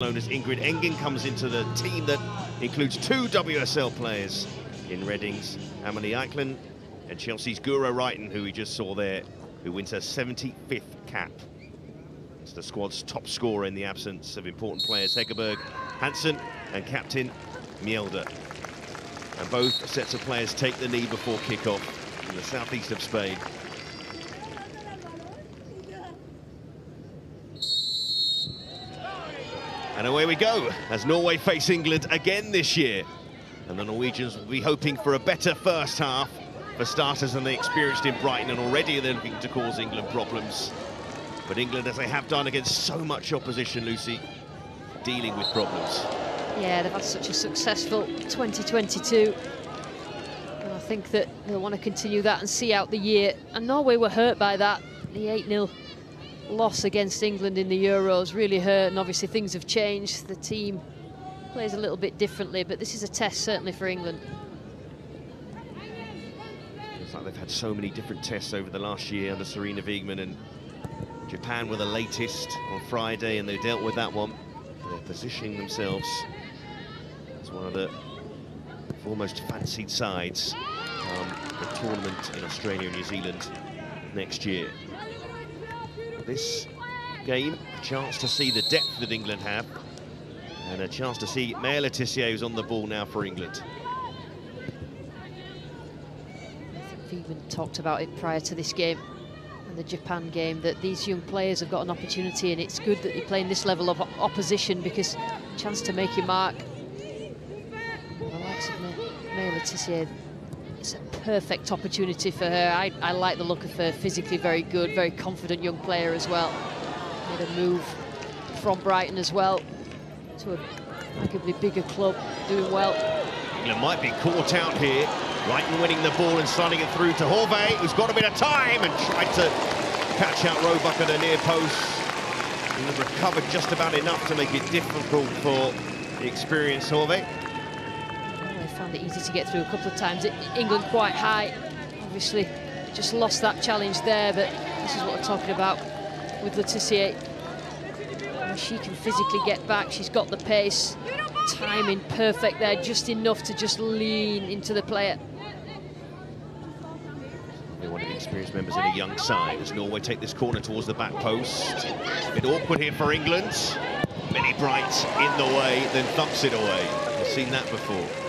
known as Ingrid Engen comes into the team that includes two WSL players in Reading's Amalie Eikeland and Chelsea's Guro Reiten, who we just saw there, who wins her 75th cap. It's the squad's top scorer in the absence of important players, Hegerberg, Hansen and captain Mjelde. And both sets of players take the knee before kick-off in the southeast of Spain. And away we go, as Norway face England again this year. And the Norwegians will be hoping for a better first half for starters than they experienced in Brighton, and already they're looking to cause England problems. But England, as they have done against so much opposition, Lucy, dealing with problems. Yeah, they've had such a successful 2022. And I think that they'll want to continue that and see out the year. And Norway were hurt by that. The 8-0 loss against England in the Euros really hurt, and obviously things have changed. The team plays a little bit differently, but this is a test certainly for England. It's like they've had so many different tests over the last year under Sarina Wiegman, and Japan were the latest on Friday, and they dealt with that one. They're positioning themselves as one of the foremost fancied sides um, the tournament in Australia and New Zealand next year this game, a chance to see the depth that England have, and a chance to see Maya Le Tissier who's on the ball now for England. Think Wiegman talked about it prior to this game and the Japan game, that these young players have got an opportunity and it's good that they're playing this level of opposition because chance to make your mark. The likes of Maya Le Tissier, it's a perfect opportunity for her. I, I like the look of her, physically very good, very confident young player as well. Made a move from Brighton as well to a arguably bigger club, doing well. England might be caught out here. Brighton winning the ball and sliding it through to Haavi, who's got a bit of time and tried to catch out Roebuck at a near post. England recovered just about enough to make it difficult for the experienced Haavi found it easy to get through a couple of times. England quite high, obviously just lost that challenge there, but this is what we're talking about with Le Tissier. She can physically get back, she's got the pace, timing perfect there, just enough to just lean into the player. One of the experienced members in a young side as Norway take this corner towards the back post. A bit awkward here for England. Millie Bright in the way, then thumps it away. We've seen that before.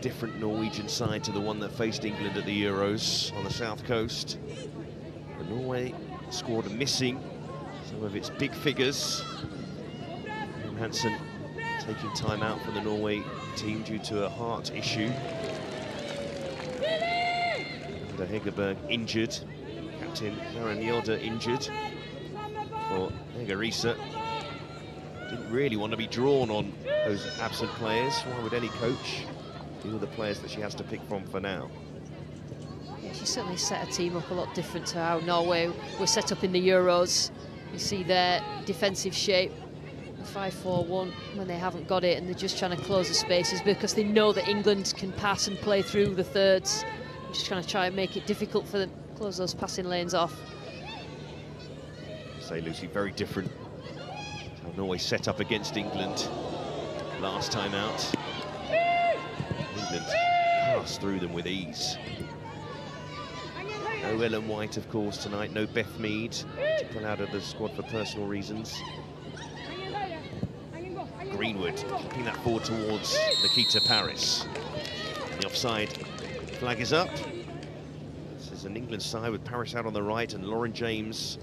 Different Norwegian side to the one that faced England at the Euros on the south coast. The Norway squad missing some of its big figures. Hansen taking time out for the Norway team due to a heart issue. The Hegerberg injured. Captain Maren Mjelde injured for Hege Riise. Didn't really want to be drawn on those absent players. Why would any coach? Who are the players that she has to pick from for now? Yeah, she certainly set a team up a lot different to how Norway were set up in the Euros. You see their defensive shape, 5-4-1, when they haven't got it and they're just trying to close the spaces because they know that England can pass and play through the thirds. I'm just trying to try and make it difficult for them, close those passing lanes off. Say, Lucy, very different how Norway set up against England last time out. Pass through them with ease. No Ellen White, of course, tonight. No Beth Mead to pull out of the squad for personal reasons. Greenwood keeping that forward towards Nikita Parris. The offside flag is up. This is an England side with Parris out on the right and Lauren James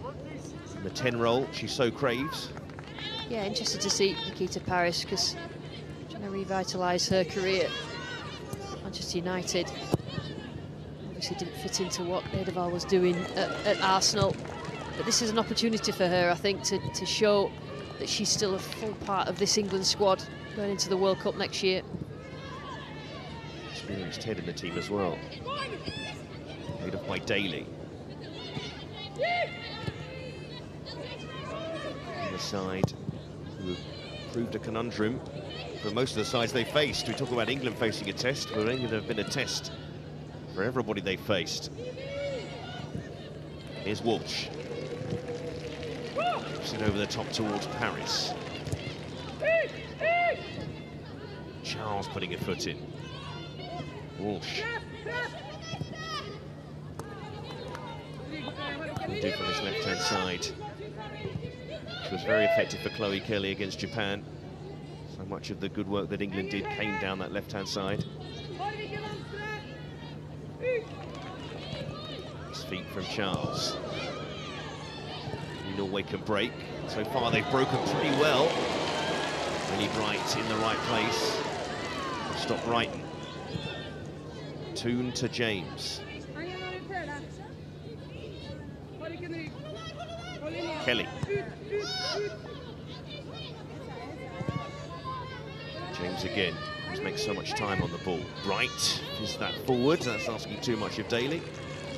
in the 10 role she so craves. Yeah, interested to see Nikita Parris because trying to revitalise her career Manchester United obviously didn't fit into what Eidevall was doing at, at, Arsenal. But this is an opportunity for her, I think, to, to show that she's still a full part of this England squad going into the World Cup next year. Experienced head in the team as well. Made up by Daly. On the side, who proved a conundrum for most of the sides they faced. We talk about England facing a test, but England have been a test for everybody they faced. Here's Walsh. It over the top towards Parris. Charles putting a foot in. Walsh. Do from his left-hand side. Which was very effective for Chloe Kelly against Japan. So much of the good work that England did came down that left-hand side. His feet from Charles. Norway can break. So far they've broken pretty well. Really Bright in the right place. Stop Brighton. Toone to James. Kelly. James again. He's making so much time on the ball. Bright is that forward. That's asking too much of Daly.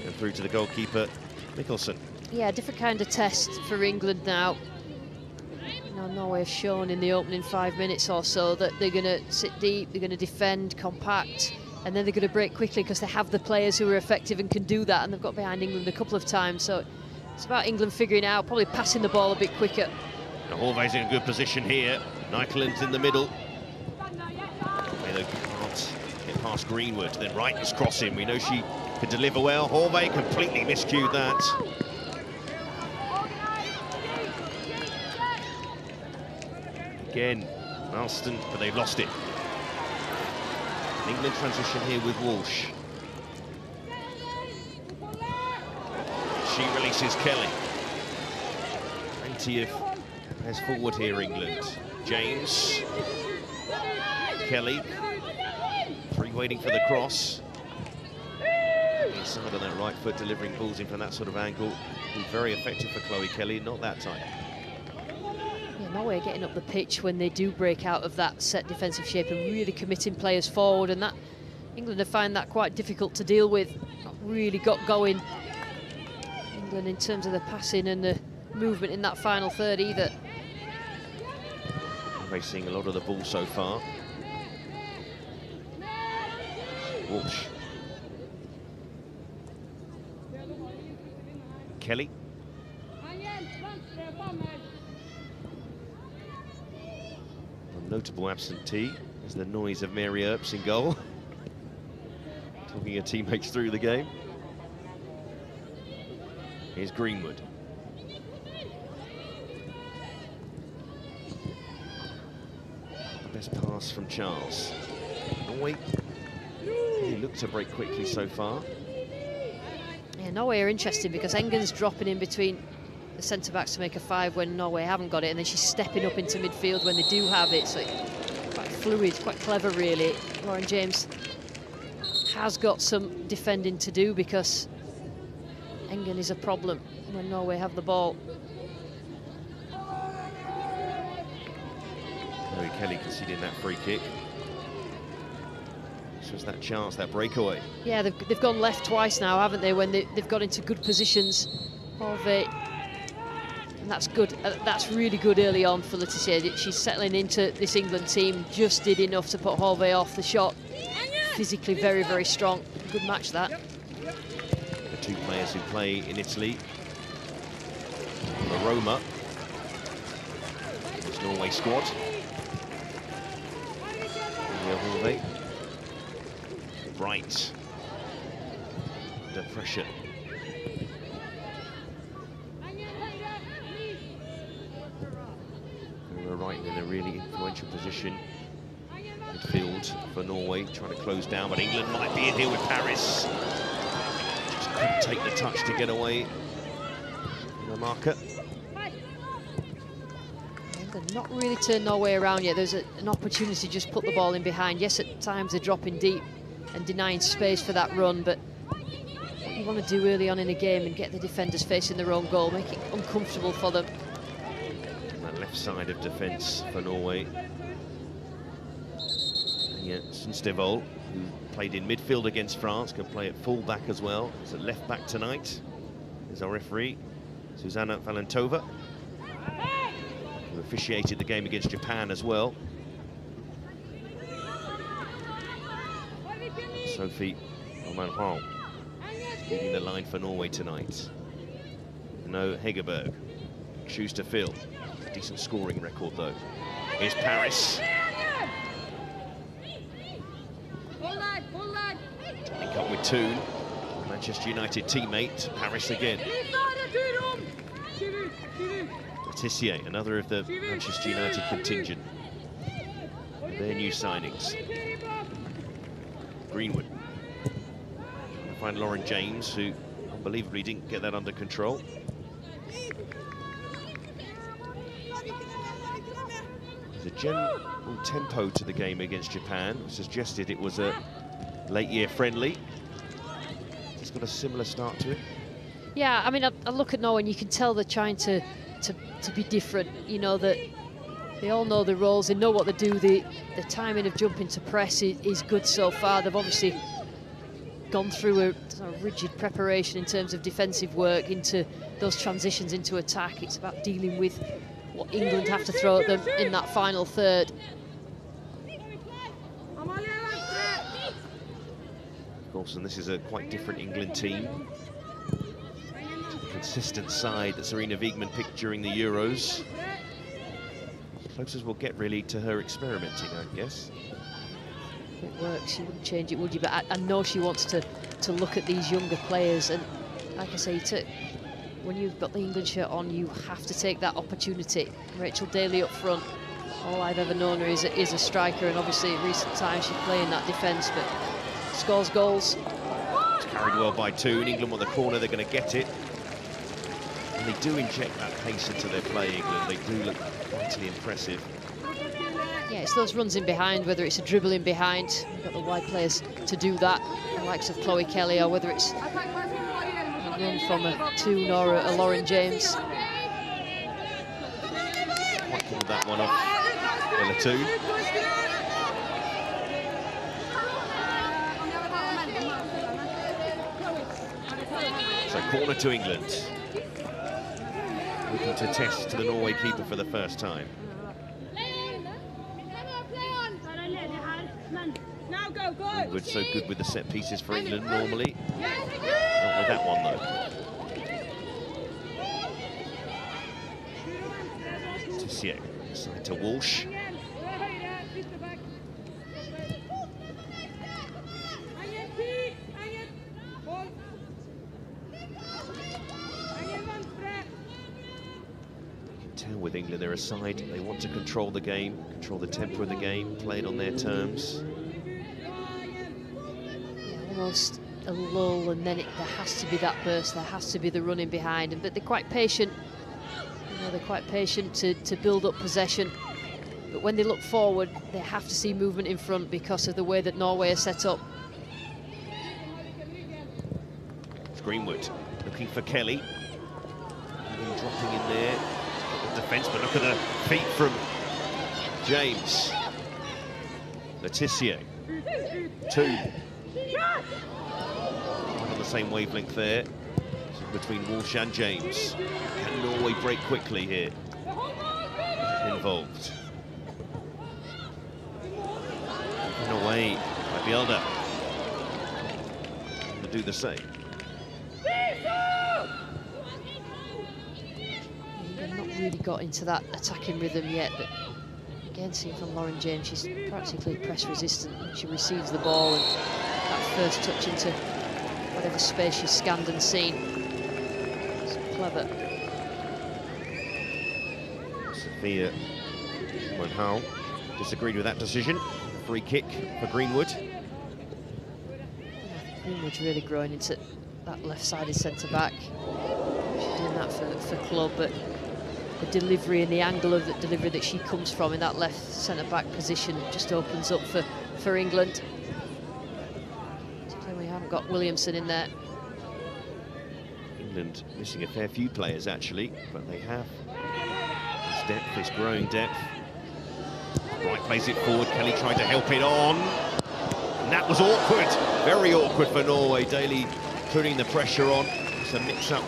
And through to the goalkeeper, Mikalsen. Yeah, different kind of test for England now. You know, Norway have shown in the opening five minutes or so that they're going to sit deep, they're going to defend, compact, and then they're going to break quickly because they have the players who are effective and can do that, and they've got behind England a couple of times. So it's about England figuring out, probably passing the ball a bit quicker. Now Haavi's in a good position here. Eikeland's in the middle. They can't get past Greenwood. Then Wright crossing. We know she can deliver well. Haavi completely miscued that. Again, Ralston, but they've lost it. England transition here with Walsh. She releases Kelly. Plenty of players forward here, England. James. Kelly. Waiting for the cross. Inside on that right foot, delivering balls in from that sort of angle. Very effective for Chloe Kelly, not that time. Norway getting up the pitch when they do break out of that set defensive shape and really committing players forward and that England have found that quite difficult to deal with. Not really got going England in terms of the passing and the movement in that final third either. Racing a lot of the ball so far. Walsh. Kelly. A notable absentee is the noise of Mary Earps in goal. Talking her teammates through the game. Here's Greenwood. Best pass from Charles. Norway, he looked to break quickly so far. Yeah, Norway are interesting because Engen's dropping in between the centre backs to make a five when Norway haven't got it, and then she's stepping up into midfield when they do have it. So quite fluid, quite clever, really. Lauren James has got some defending to do because Engen is a problem when Norway have the ball. Kelly conceding that free kick. Was that chance, that breakaway. Yeah, they've, they've gone left twice now, haven't they, when they, have got into good positions. Haavi and that's good. Uh, that's really good early on for Le Tissier. She's settling into this England team. Just did enough to put Haavi off the shot. Physically very, very strong. Good match that. The two players who play in Italy. Roma. This Norway squad. Haavi. Bright. Under pressure. We're right in a really influential position. Midfield for Norway, trying to close down, but England might be in here with Parris. Just couldn't take the touch to get away the marker. Not really turned Norway around yet. There's a, an opportunity to just put the ball in behind. Yes, at times they're dropping deep and denying space for that run, but what you want to do early on in a game and get the defenders facing their own goal, make it uncomfortable for them That left side of defence for Norway. And yet Sønstevold, who played in midfield against France, can play at full-back as well. He's at left-back tonight. Is our referee, Susanna Valentova, who officiated the game against Japan as well. Sophie Roman Haug leading the line for Norway tonight. no Hegerberg. Shoes to fill. Decent scoring record though. Here's Parris. Link up with two. Manchester United teammate, Parris again. Tissier, another of the Manchester United contingent. Their new signings. Greenwood. Find Lauren James, who unbelievably didn't get that under control. There's a general tempo to the game against Japan. Suggested it was a late year friendly. It's got a similar start to it. Yeah, I mean, I, I look at Norway and you can tell they're trying to, to, to be different. You know, that they all know the roles, they know what they do. The, the timing of jumping to press is, is good so far. They've obviously gone through a of rigid preparation in terms of defensive work into those transitions into attack. It's about dealing with what England have to throw at them in that final third. Of course, and this is a quite different England team. Consistent side that Sarina Wiegman picked during the Euros. As close as we'll get really to her experimenting, I guess. It works, you wouldn't change it, would you? But I, I know she wants to, to look at these younger players and like I say, to, when you've got the England shirt on, you have to take that opportunity. Rachel Daly up front, all I've ever known her is a, is a striker, and obviously in recent times she's playing that defence, but scores goals. It's carried well by Toone. England on the corner, they're going to get it. And they do inject that pace into their play, England. They do look vitally impressive. Yeah, it's those runs in behind, whether it's a dribble in behind. We've got the wide players to do that, the likes of Chloe Kelly, or whether it's a run from a Toone or a, a Lauren James. Quite pulled that one off. Well, a. So corner to England. Looking to test to the Norway keeper for the first time. Greenwood so good with the set pieces for England normally. Not with that one though. Tissier, side to Walsh. tell with England they're a side they want to control the game control the tempo of the game play it on their terms. Yeah, almost a lull and then it, there has to be that burst there has to be the running behind and but they're quite patient. You know they're quite patient to, to build up possession. But when they look forward they have to see movement in front because of the way that Norway are set up. It's Greenwood looking for Kelly and dropping in there the defence but look at the feet from James Le Tissier two on the same wavelength there between Walsh and James. Can Norway break quickly here? Involved. Taken away by Bjelde. To do the same. they've not really got into that attacking rhythm yet but again seeing from Lauren James she's practically press resistant she receives the ball and that first touch into whatever space she's scanned and seen it's clever Sophia Monhal disagreed with that decision. Free kick for Greenwood. Greenwood's really growing into that left-sided centre-back. She's doing that for, for club, but delivery and the angle of the delivery that she comes from in that left centre-back position just opens up for, for England. we haven't got Williamson in there. England missing a fair few players actually, but they have this depth, this growing depth. Right plays it forward, Kelly tried to help it on. And that was awkward, very awkward for Norway. Daly putting the pressure on. It's a mix-up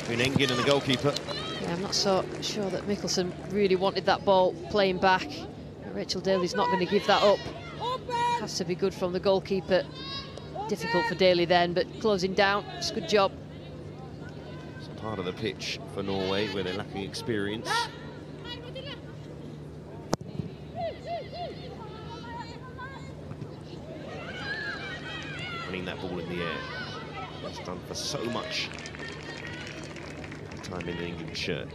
between Engen and the goalkeeper. Yeah, I'm not so sure that Mikalsen really wanted that ball playing back. Rachel Daly's not going to give that up. Has to be good from the goalkeeper. Difficult for Daly then, but closing down, it's a good job. It's part of the pitch for Norway where they're lacking experience. Winning that ball in the air. That's done for so much time in an England shirt.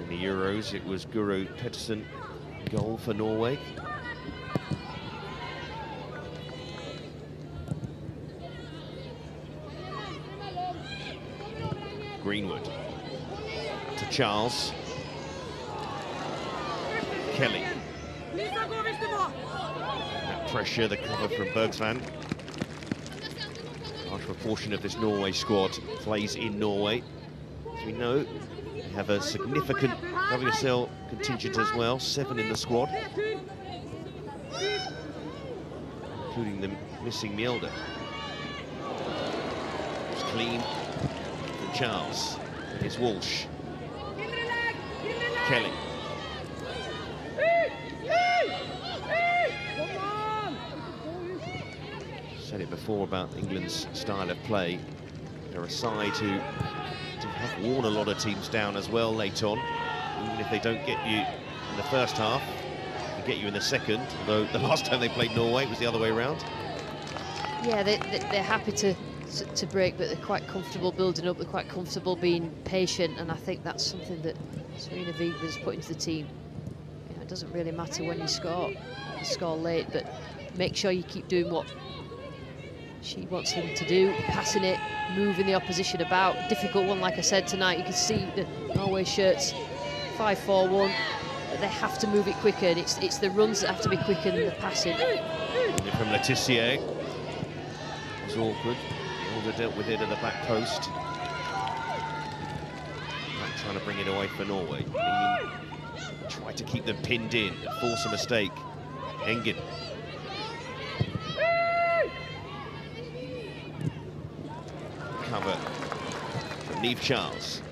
In the Euros, it was Guru Pedersen goal for Norway. Greenwood to Charles. Kelly. That pressure, the cover from Bergsland. Large proportion of this Norway squad plays in Norway. As we know, they have a significant WSL contingent as well, seven in the squad. Including the missing Mjelde. It's clean from Charles. It's Walsh. Kelly. Said it before about England's style of play. They're a side who have worn a lot of teams down as well late on. Even if they don't get you in the first half, they get you in the second. Although the last time they played Norway was the other way around. Yeah, they, they, they're happy to, to, to break, but they're quite comfortable building up. They're quite comfortable being patient, and I think that's something that Sarina Wiegman's put into the team. You know, it doesn't really matter when you score, you score late, but make sure you keep doing what she wants him to do, passing it, moving the opposition about. Difficult one, like I said tonight. You can see the Norway shirts 5-4-1, they have to move it quicker. And it's it's the runs that have to be quicker than the passing. From Le Tissier, it was awkward. Olga dealt with it at the back post. Back trying to bring it away for Norway. try to keep them pinned in, force a mistake. Engen cover Niamh Charles.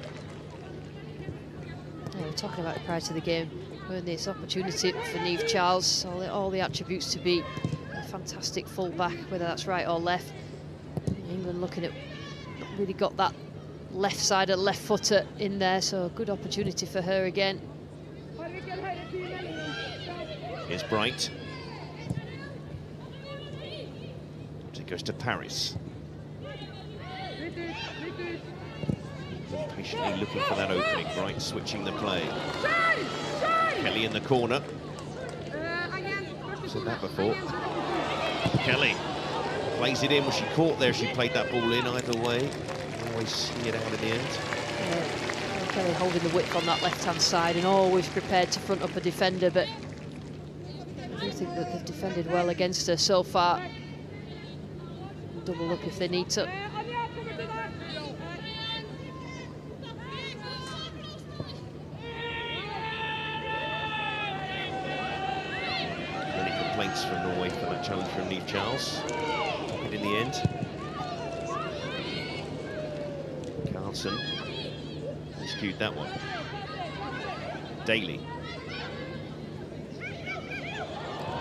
Yeah, we were talking about prior to the game, when this opportunity for Niamh Charles, all the, all the attributes to be a fantastic fullback, whether that's right or left. England looking at, really got that left side, a left footer in there, so good opportunity for her again. Here's Bright. It goes to Parris. Patiently looking for that opening, Bright switching the play. Kelly in the corner. Said that before. Kelly plays it in. Was she caught there? She played that ball in either way. Always see it out in the end. Uh, Kelly holding the width on that left-hand side and always prepared to front up a defender, but I do think that they've defended well against her so far. Double up if they need to. From Norway for that challenge from Niamh Charles. But in the end, Carlson rescued that one. Daly.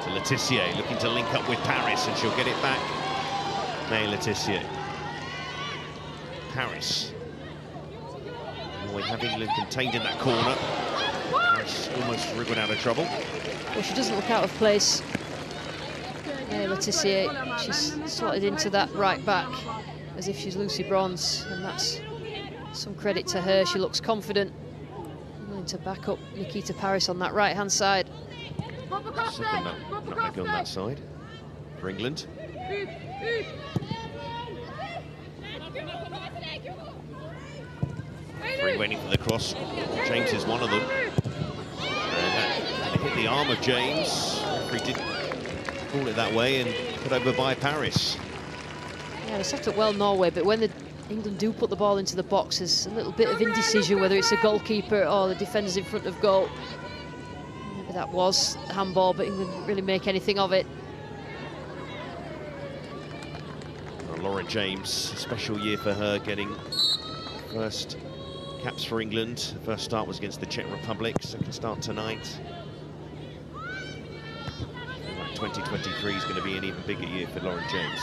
To Le Tissier, looking to link up with Parris, and she'll get it back. May Le Tissier. Parris. Norway have England contained in that corner. Parris almost wriggled out of trouble. Well, she doesn't look out of place. Yeah, Le Tissier, she's slotted into that right back as if she's Lucy Bronze, and that's some credit to her. She looks confident, willing to back up Nikita Parris on that right-hand side. Second nutmeg on that side for England. Three waiting for the cross. James is one of them. That hit the arm of James. Call it that way and put over by Parris. Yeah, they set up well Norway, but when the England do put the ball into the box, there's a little bit of indecision whether it's a goalkeeper or the defenders in front of goal. Maybe that was handball, but England didn't really make anything of it. Well, Lauren James, special year for her, getting first caps for England. First start was against the Czech Republic, second start tonight. 2023 is going to be an even bigger year for Lauren James.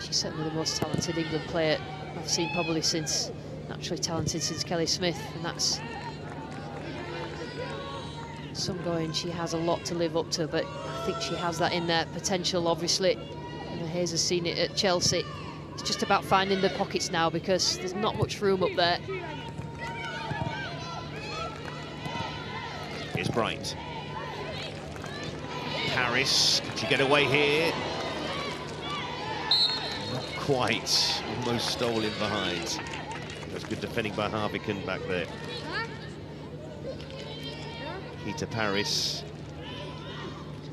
she's certainly the most talented England player I've seen probably since, naturally talented since Kelly Smith, and that's some going. She has a lot to live up to, but I think she has that in there. Potential, obviously. Emma Hayes has seen it at Chelsea. It's just about finding the pockets now because there's not much room up there. Here's Bright. Parris, can she get away here? Not quite, almost stolen behind. That's good defending by Harviken back there. Kita Parris,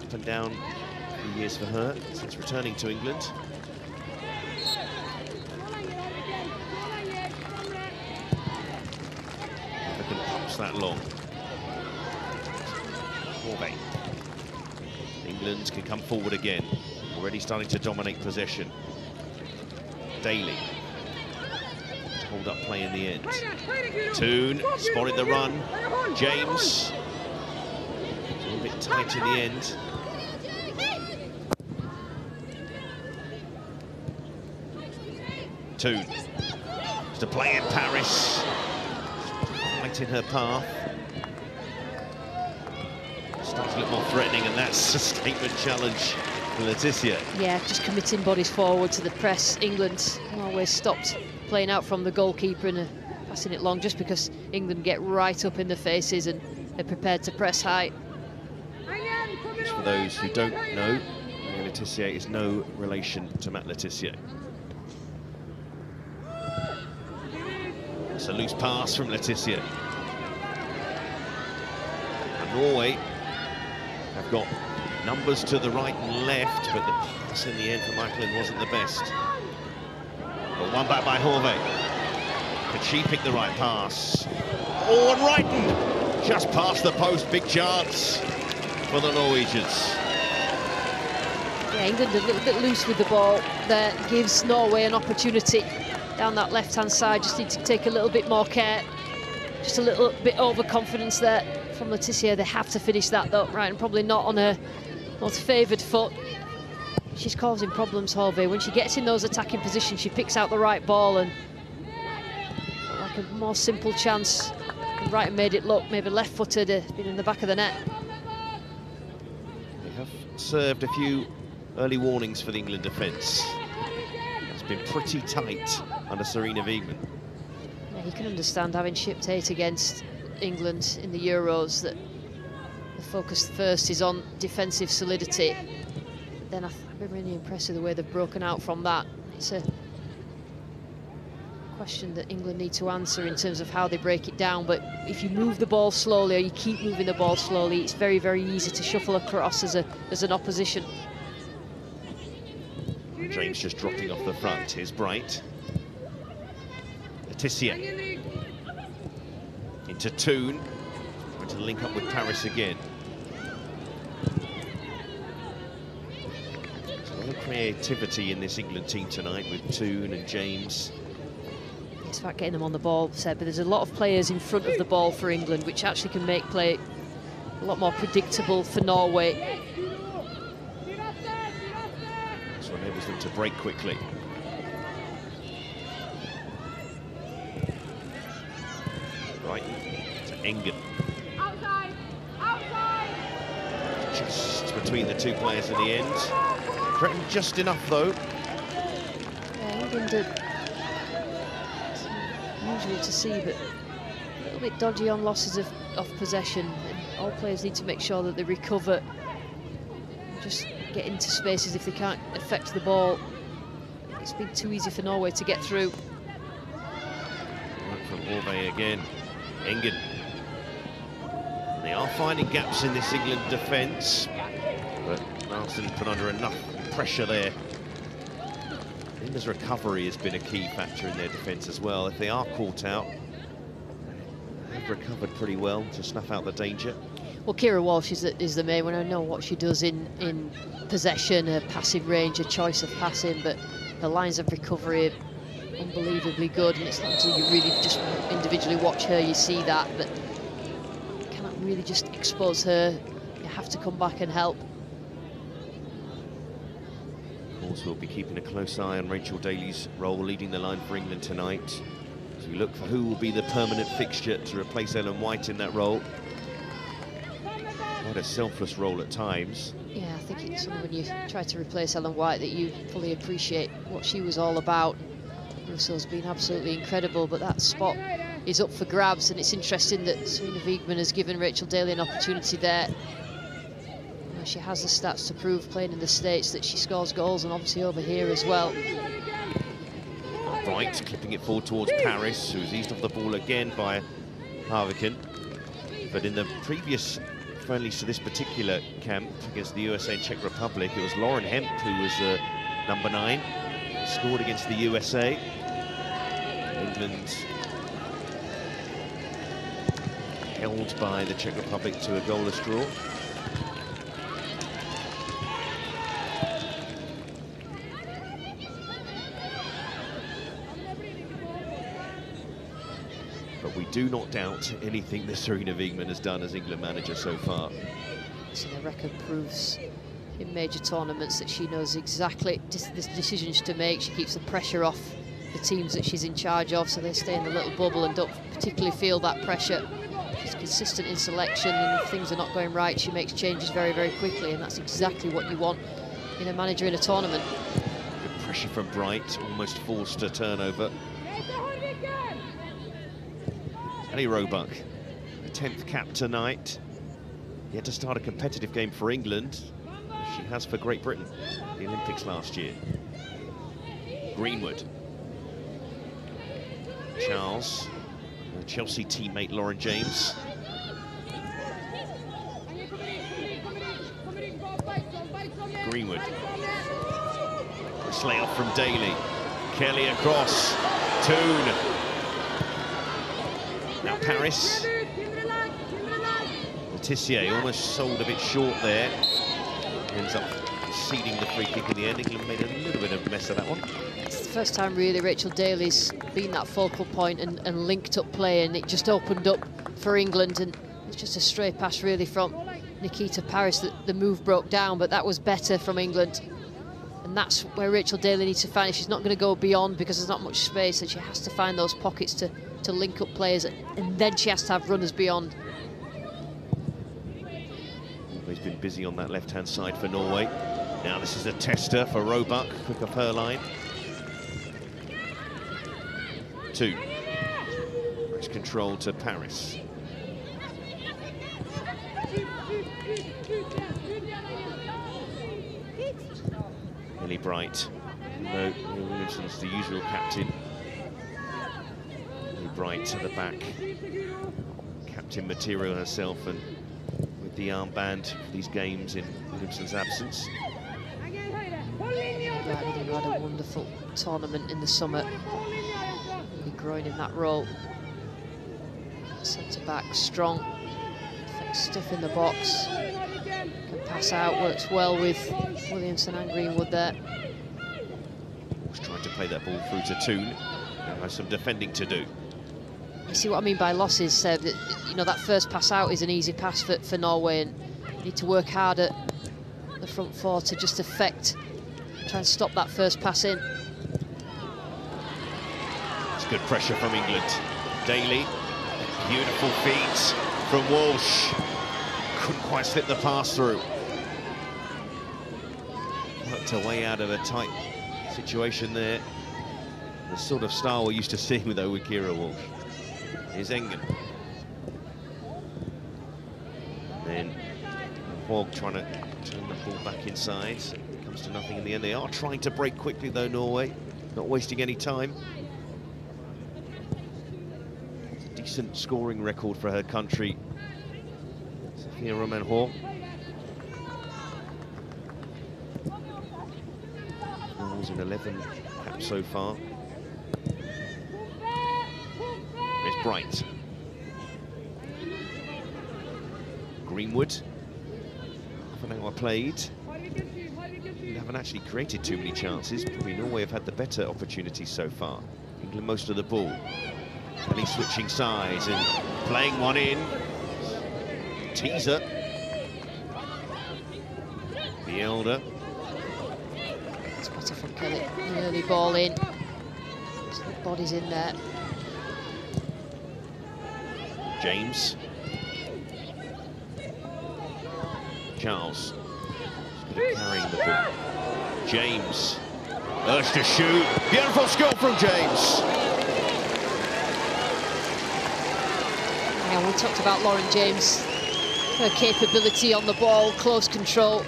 up and down few years for her since returning to England. Harviken pumps that long. Corvey. Can come forward again. Already starting to dominate possession. Daly. To hold up play in the end. Toone spotted the run. James. A little bit tight in the end. Toone. A play in Parris. Right in her path. To look more threatening, and that's a statement challenge for Le Tissier. Yeah, just committing bodies forward to the press. England always stopped playing out from the goalkeeper and passing it long just because England get right up in the faces and they're prepared to press high. Just for those who don't know, Maya Le Tissier is no relation to Matt Le Tissier. It's a loose pass from Le Tissier. And Norway have got numbers to the right and left, but the pass in the end for Michaelin wasn't the best. But one back by Haavi. Can she pick the right pass? Oh, and Wrighton just past the post, big chance for the Norwegians. Yeah, England a little bit loose with the ball That gives Norway an opportunity down that left-hand side. Just need to take a little bit more care. Just a little bit overconfidence there from Le Tissier. They have to finish that though, right, and probably not on her most favoured foot. She's causing problems, Haavi. When she gets in those attacking positions, she picks out the right ball and like a more simple chance. And made it look maybe left-footed, uh, been in the back of the net. They have served a few early warnings for the England defence. It's been pretty tight under Sarina Wiegman. Yeah, you can understand having shipped eight against England in the Euros that the focus first is on defensive solidity. Then I've been really impressed with the way they've broken out from that. It's a question that England need to answer in terms of how they break it down. But if you move the ball slowly or you keep moving the ball slowly, it's very, very easy to shuffle across as a as an opposition. James just dropping off the front. Here's Bright. Le Tissier. Into Toone. Going to link up with Parris again. There's a lot of creativity in this England team tonight with Toone and James. It's about getting them on the ball, Seb, but there's a lot of players in front of the ball for England, which actually can make play a lot more predictable for Norway. So enables them to break quickly. Right Engen. Outside! Outside! Just between the two players in the end. Threatened just enough though. Yeah, England are it's usual to see, but a little bit dodgy on losses of, of possession. And all players need to make sure that they recover. Just get into spaces if they can't affect the ball. It's been too easy for Norway to get through. Right from Orbe again. Engen. They are finding gaps in this England defence, but Larson put under enough pressure there. England's recovery has been a key factor in their defence as well. If they are caught out, they've recovered pretty well to snuff out the danger. Well, Keira Walsh is the, is the main one. I know what she does in, in possession, her passing range, her choice of passing, but her lines of recovery are unbelievably good. And it's not until you really just individually watch her, you see that. But really just expose her. You have to come back and help. Of course, we'll be keeping a close eye on Rachel Daly's role leading the line for England tonight. As we look for who will be the permanent fixture to replace Ellen White in that role. Quite a selfless role at times. Yeah, I think it's when you try to replace Ellen White that you fully appreciate what she was all about. Russo's been absolutely incredible, but that spot is up for grabs, and it's interesting that Sarina Wiegman has given Rachel Daly an opportunity there. She has the stats to prove playing in the States that she scores goals, and obviously over here as well. Right, clipping it forward towards Parris, who's eased off the ball again by Harviken. But in the previous friendlies to this particular camp against the USA and Czech Republic, it was Lauren Hemp who was uh, number nine, scored against the USA. England held by the Czech Republic to a goalless draw. But we do not doubt anything that Sarina Wiegman has done as England manager so far. So the record proves in major tournaments that she knows exactly the decisions to make. She keeps the pressure off the teams that she's in charge of, so they stay in the little bubble and don't particularly feel that pressure. Consistent in selection, and if things are not going right, she makes changes very, very quickly, and that's exactly what you want in a manager in a tournament. Pressure from Bright, almost forced a turnover. Ellie Roebuck, the 10th cap tonight. Yet to start a competitive game for England. She has for Great Britain, the Olympics last year. Greenwood. Charles, Chelsea teammate Lauren James. Greenwood. Slay off from Daly. Kelly across. Toone. Now Parris. Letitia almost sold a bit short there. Ends up ceding the free kick in the end. England made a little bit of a mess of that one. It's the first time really Rachel Daly's been that focal point and, and linked up play and it just opened up for England and it's just a stray pass really from Nikita Parris that the move broke down but that was better from England and that's where Rachel Daly needs to find it. She's not going to go beyond because there's not much space and she has to find those pockets to, to link up players and then she has to have runners beyond. He's been busy on that left-hand side for Norway. Now this is a tester for Roebuck, quick up her line. Two. It's control to Parris. Millie Bright. No, Williamson's the usual captain. Millie Bright to the back. Captain material herself and with the armband for these games in Williamson's absence. Right, had a wonderful tournament in the summer. Really growing in that role. Centre back, strong, stiff in the box. Pass out, works well with Williamson and Greenwood there. Was trying to play that ball through to Toone. Now has some defending to do. You see what I mean by losses, Seb? You know, that first pass out is an easy pass for, for Norway and you need to work hard at the front four to just affect, try and stop that first pass in. It's good pressure from England. Daly, beautiful feet from Walsh. Couldn't quite slip the pass through. Worked her way out of a tight situation there. The sort of style we're used to seeing with Owen Keira Walsh is Engen. Then Hogg trying to turn the ball back inside. It Comes to nothing in the end. They are trying to break quickly though, Norway. Not wasting any time. It's a decent scoring record for her country. Sophie Roman Haug. Goals in 11 caps so far. It's Bright. Greenwood. Half an hour played. We haven't actually created too many chances. Probably Norway have had the better opportunities so far. England most of the ball. Kelly switching sides and playing one in. Teaser. The elder. It's quite a from Kelly. An early ball in. Bodies in there. James. Charles. Carrying the ball. James. Urged to shoot. Beautiful score from James. Yeah, we talked about Lauren James, her capability on the ball, close control.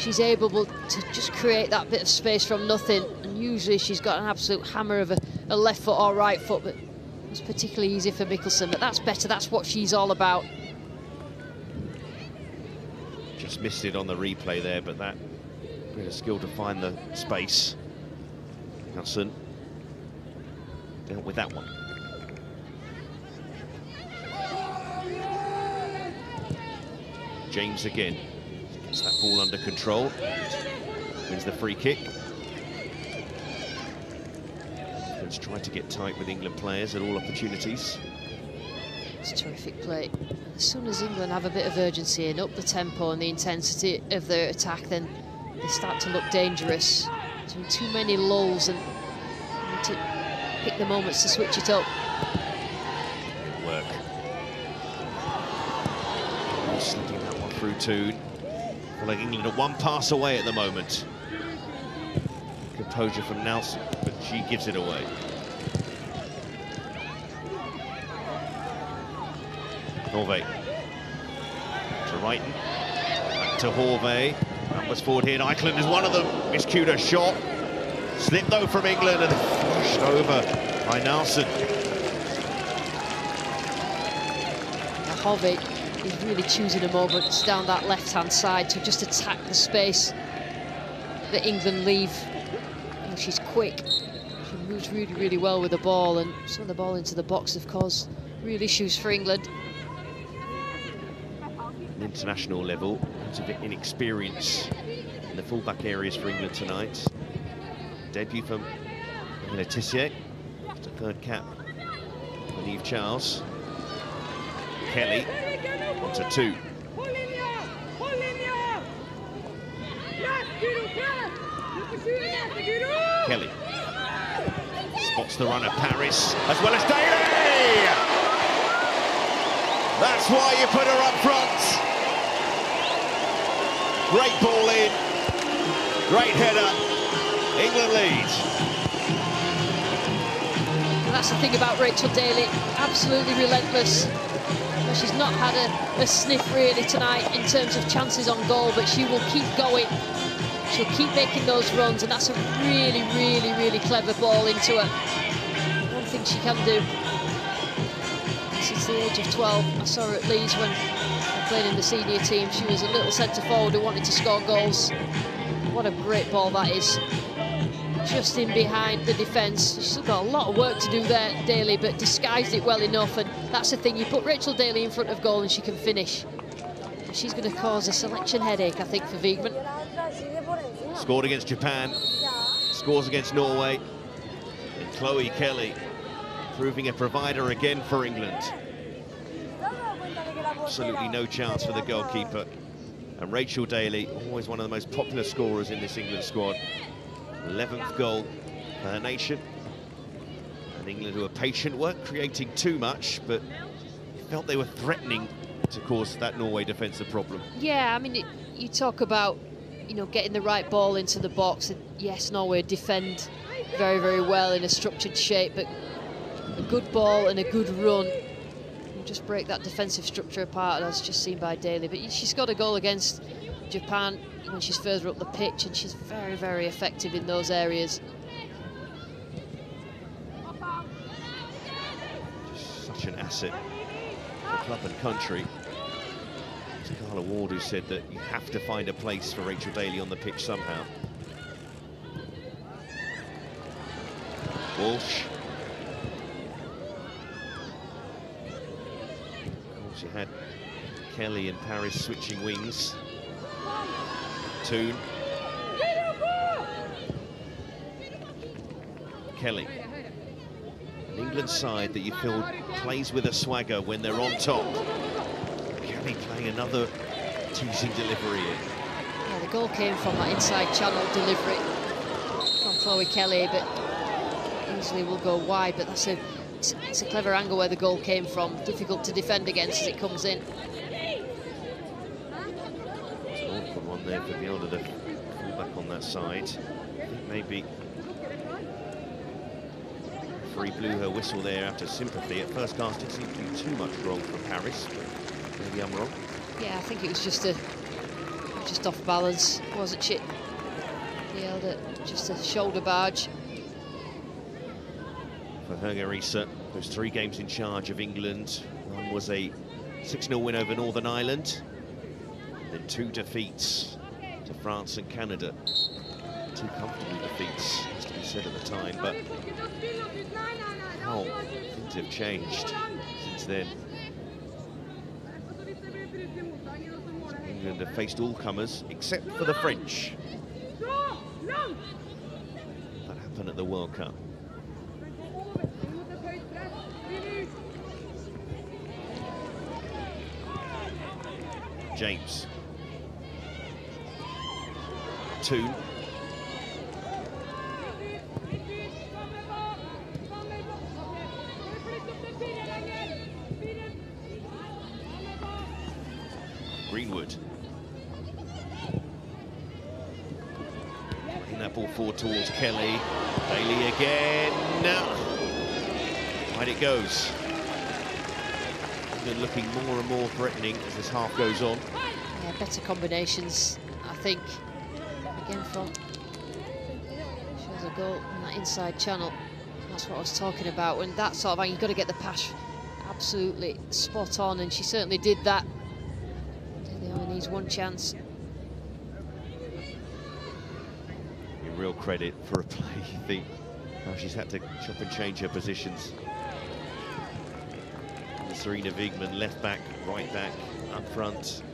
She's able to just create that bit of space from nothing. And usually she's got an absolute hammer of a, a left foot or right foot, but it's particularly easy for Mikalsen. But that's better, that's what she's all about. Just missed it on the replay there, but that bit of skill to find the space. Hudson dealt with that one. James again gets that ball under control. Wins the free kick. Let's try to get tight with England players at all opportunities. It's a terrific play. As soon as England have a bit of urgency and up the tempo and the intensity of their attack, then they start to look dangerous. Too many lulls and need to pick the moments to switch it up. Work. Slipping that one through Toone. Well, like England are one pass away at the moment. Composure from Nelson, but she gives it away. Haavi to Reiten, back to Haavi. Numbers forward here, and Eikeland is one of them. Miscued a shot. Slipped though from England and flushed over by Nelson. Haavi is really choosing a moment down that left-hand side to just attack the space that England leave. And she's quick. She moves really, really well with the ball and some of the ball into the box, of course. Real issues for England. An international level, lots of inexperience in the fullback areas for England tonight. Debut from Le Tissier, a third cap for Charles. Kelly onto two. Kelly spots the runner Parris as well as Daly. That's why you put her up front. Great ball in, great header. England leads. That's the thing about Rachel Daly, absolutely relentless. She's not had a, a, sniff really tonight in terms of chances on goal, but she will keep going. She'll keep making those runs, and that's a really, really, really clever ball into her. One thing she can do. Since the age of 12, I saw her at Leeds when I played in the senior team. She was a little centre forward who wanted to score goals. What a great ball that is just in behind the defence. She's got a lot of work to do there, Daly, but disguised it well enough. And that's the thing, you put Rachel Daly in front of goal and she can finish. She's going to cause a selection headache, I think, for Wiegman. Scored against Japan, scores against Norway. And Chloe Kelly proving a provider again for England. Absolutely no chance for the goalkeeper. And Rachel Daly, always one of the most popular scorers in this England squad. 11th goal for nation. And England who were patient, weren't creating too much, but felt they were threatening to cause that Norway defensive problem. Yeah, I mean, it, you talk about, you know, getting the right ball into the box. And yes, Norway defend very, very well in a structured shape, but a good ball and a good run just break that defensive structure apart, as just seen by Daly. But she's got a goal against Japan when she's further up the pitch, and she's very, very effective in those areas. Such an asset for club and country. It's Carla Ward who said that you have to find a place for Rachel Daly on the pitch somehow. Walsh. You had Kelly and Parris switching wings. Toone. Kelly. An England side that you feel plays with a swagger when they're on top. Kelly playing another teasing delivery in. Yeah, the goal came from that inside channel delivery from Chloe Kelly, but easily will go wide. But that's a it's, a clever angle where the goal came from. Difficult to defend against as it comes in. It's an awkward one there for Viola to fall back on that side. Maybe Free blew her whistle there after sympathy. At first cast, it seemed to be too much wrong from Parris, but maybe I'm wrong. Yeah, I think it was just a just off balance, wasn't she? He held it just a shoulder barge. For Hege Riise, those three games in charge of England. One was a 6-0 win over Northern Ireland. Then two defeats to France and Canada. Two comfortable defeats, has to be said at the time, but how things have changed since then. England have faced all comers except for the French. That happened at the World Cup. James. Greenwood. Playing that ball forward towards Kelly. Daly again. Right it goes. England looking more and more threatening as this half goes on. Yeah, better combinations, I think. Again from shows a goal in that inside channel. That's what I was talking about. When that sort of angle, you've got to get the pass absolutely spot on, and she certainly did that. Daly only needs one chance. Real credit for a play, you think. She's had to chop and change her positions. And Sarina Wiegman, left back, right back, up front.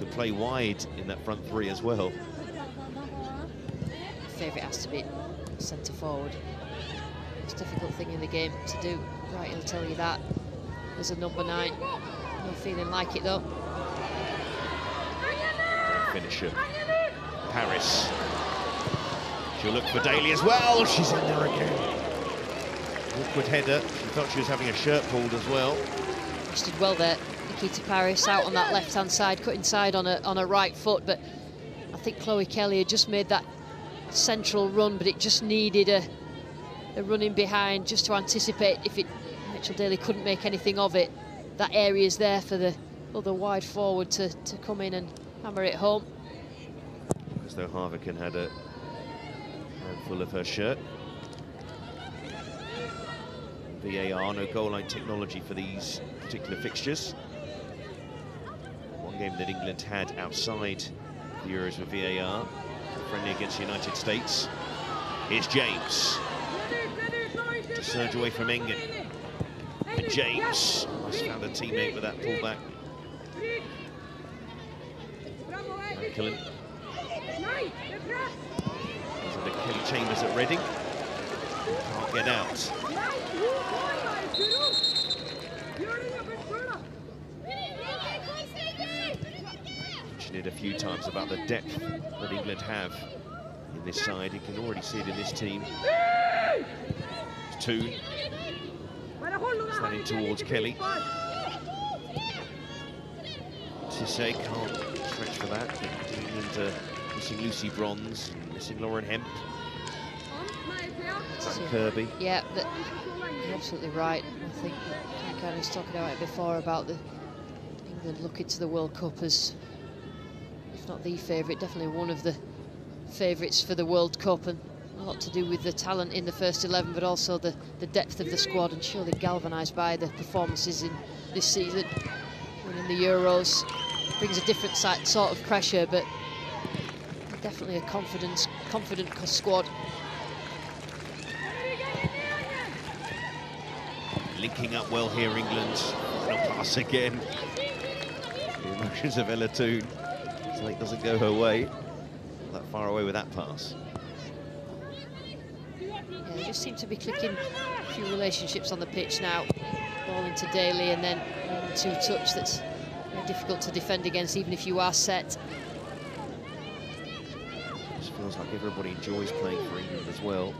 Could play wide in that front three as well. Favourite has to be centre forward. Most difficult thing in the game to do. Right, he'll tell you that. There's a number nine. No feeling like it though. Finisher. Parris. She'll look for Daly as well. She's in there again. Awkward header. She thought she was having a shirt pulled as well. She did well there. Nikita Parris out on that left-hand side, cut inside on a on a right foot, but I think Chloe Kelly had just made that central run, but it just needed a, a running behind just to anticipate if it Rachel Daly couldn't make anything of it. That area is there for the other wide forward to, to come in and hammer it home. As though Harviken had a handful of her shirt. VAR, no goal line technology for these particular fixtures. One game that England had outside the Euros with VAR, friendly against the United States. Here's James. To surge away from Engen. And James almost found a teammate with that pullback. A Kelly Chambers at Reading. Can't get out. Mentioned it a few times about the depth that England have in this side. You can already see it in this team. Toone. Standing towards Kelly. Cisse can't stretch for that. England uh, missing Lucy Bronze, missing Lauren Hemp. Sam Kirby. Yeah, but you're absolutely right. I think Kaka was talking about it before about the England looking to the World Cup as, not the favourite, definitely one of the favourites for the World Cup, and a lot to do with the talent in the first 11, but also the, the depth of the squad, and surely galvanised by the performances in this season. Winning the Euros brings a different sort of pressure, but definitely a confidence, confident squad. Linking up well here, England. No pass again. The emotions of Ella. Something doesn't go her way. That far away with that pass. Yeah, they just seem to be clicking a few relationships on the pitch now. Ball into Daly and then two touch that's difficult to defend against even if you are set. Just feels like everybody enjoys playing for England as well.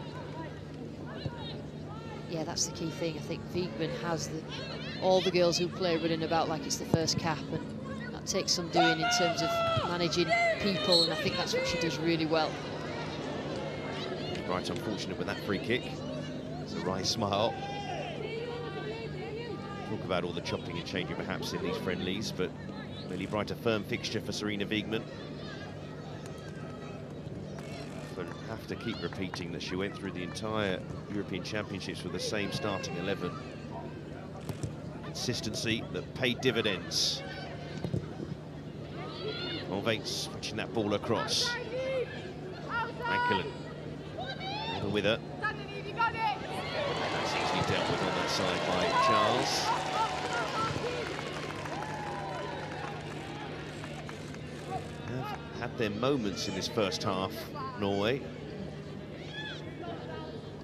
Yeah, that's the key thing. I think Wiegman has the, all the girls who play running about like it's the first cap, and takes some doing in terms of managing people, and I think that's what she does really well. Right, unfortunate with that free kick. It's a wry smile. Talk about all the chopping and changing perhaps in these friendlies, but Millie Bright a firm fixture for Sarina Wiegman. But have to keep repeating that she went through the entire European Championships with the same starting 11. Consistency that paid dividends. Mulvey switching that ball across. Ankelin with her. That's easily dealt with on that side by Charles. Have had their moments in this first half, Norway.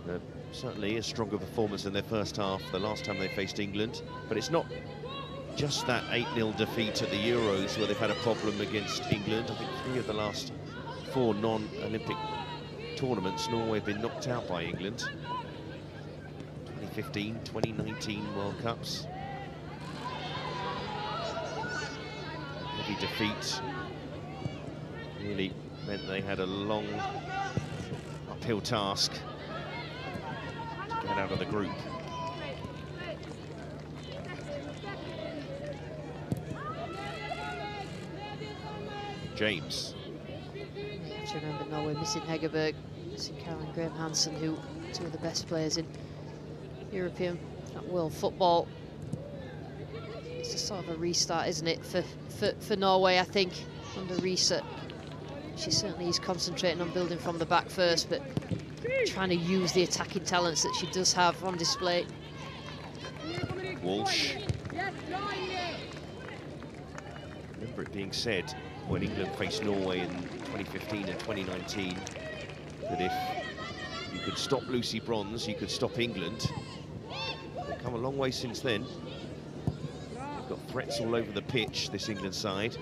Uh, certainly a stronger performance than their first half the last time they faced England. But it's not just that 8-0 defeat at the Euros where they've had a problem against England. I think three of the last four non-Olympic tournaments, Norway have been knocked out by England. 2015, 2019 World Cups. Heavy defeat really meant they had a long uphill task to get out of the group. James. Have to remember Norway missing Hegerberg, missing Caroline Graham Hansen, who two of the best players in European world football. It's a sort of a restart, isn't it, for, for, for Norway, I think, under Riise. She certainly is concentrating on building from the back first, but trying to use the attacking talents that she does have on display. Walsh. Remember it being said when England faced Norway in 2015 and 2019 that if you could stop Lucy Bronze, you could stop England. They've come a long way since then. They've got threats all over the pitch, this England side.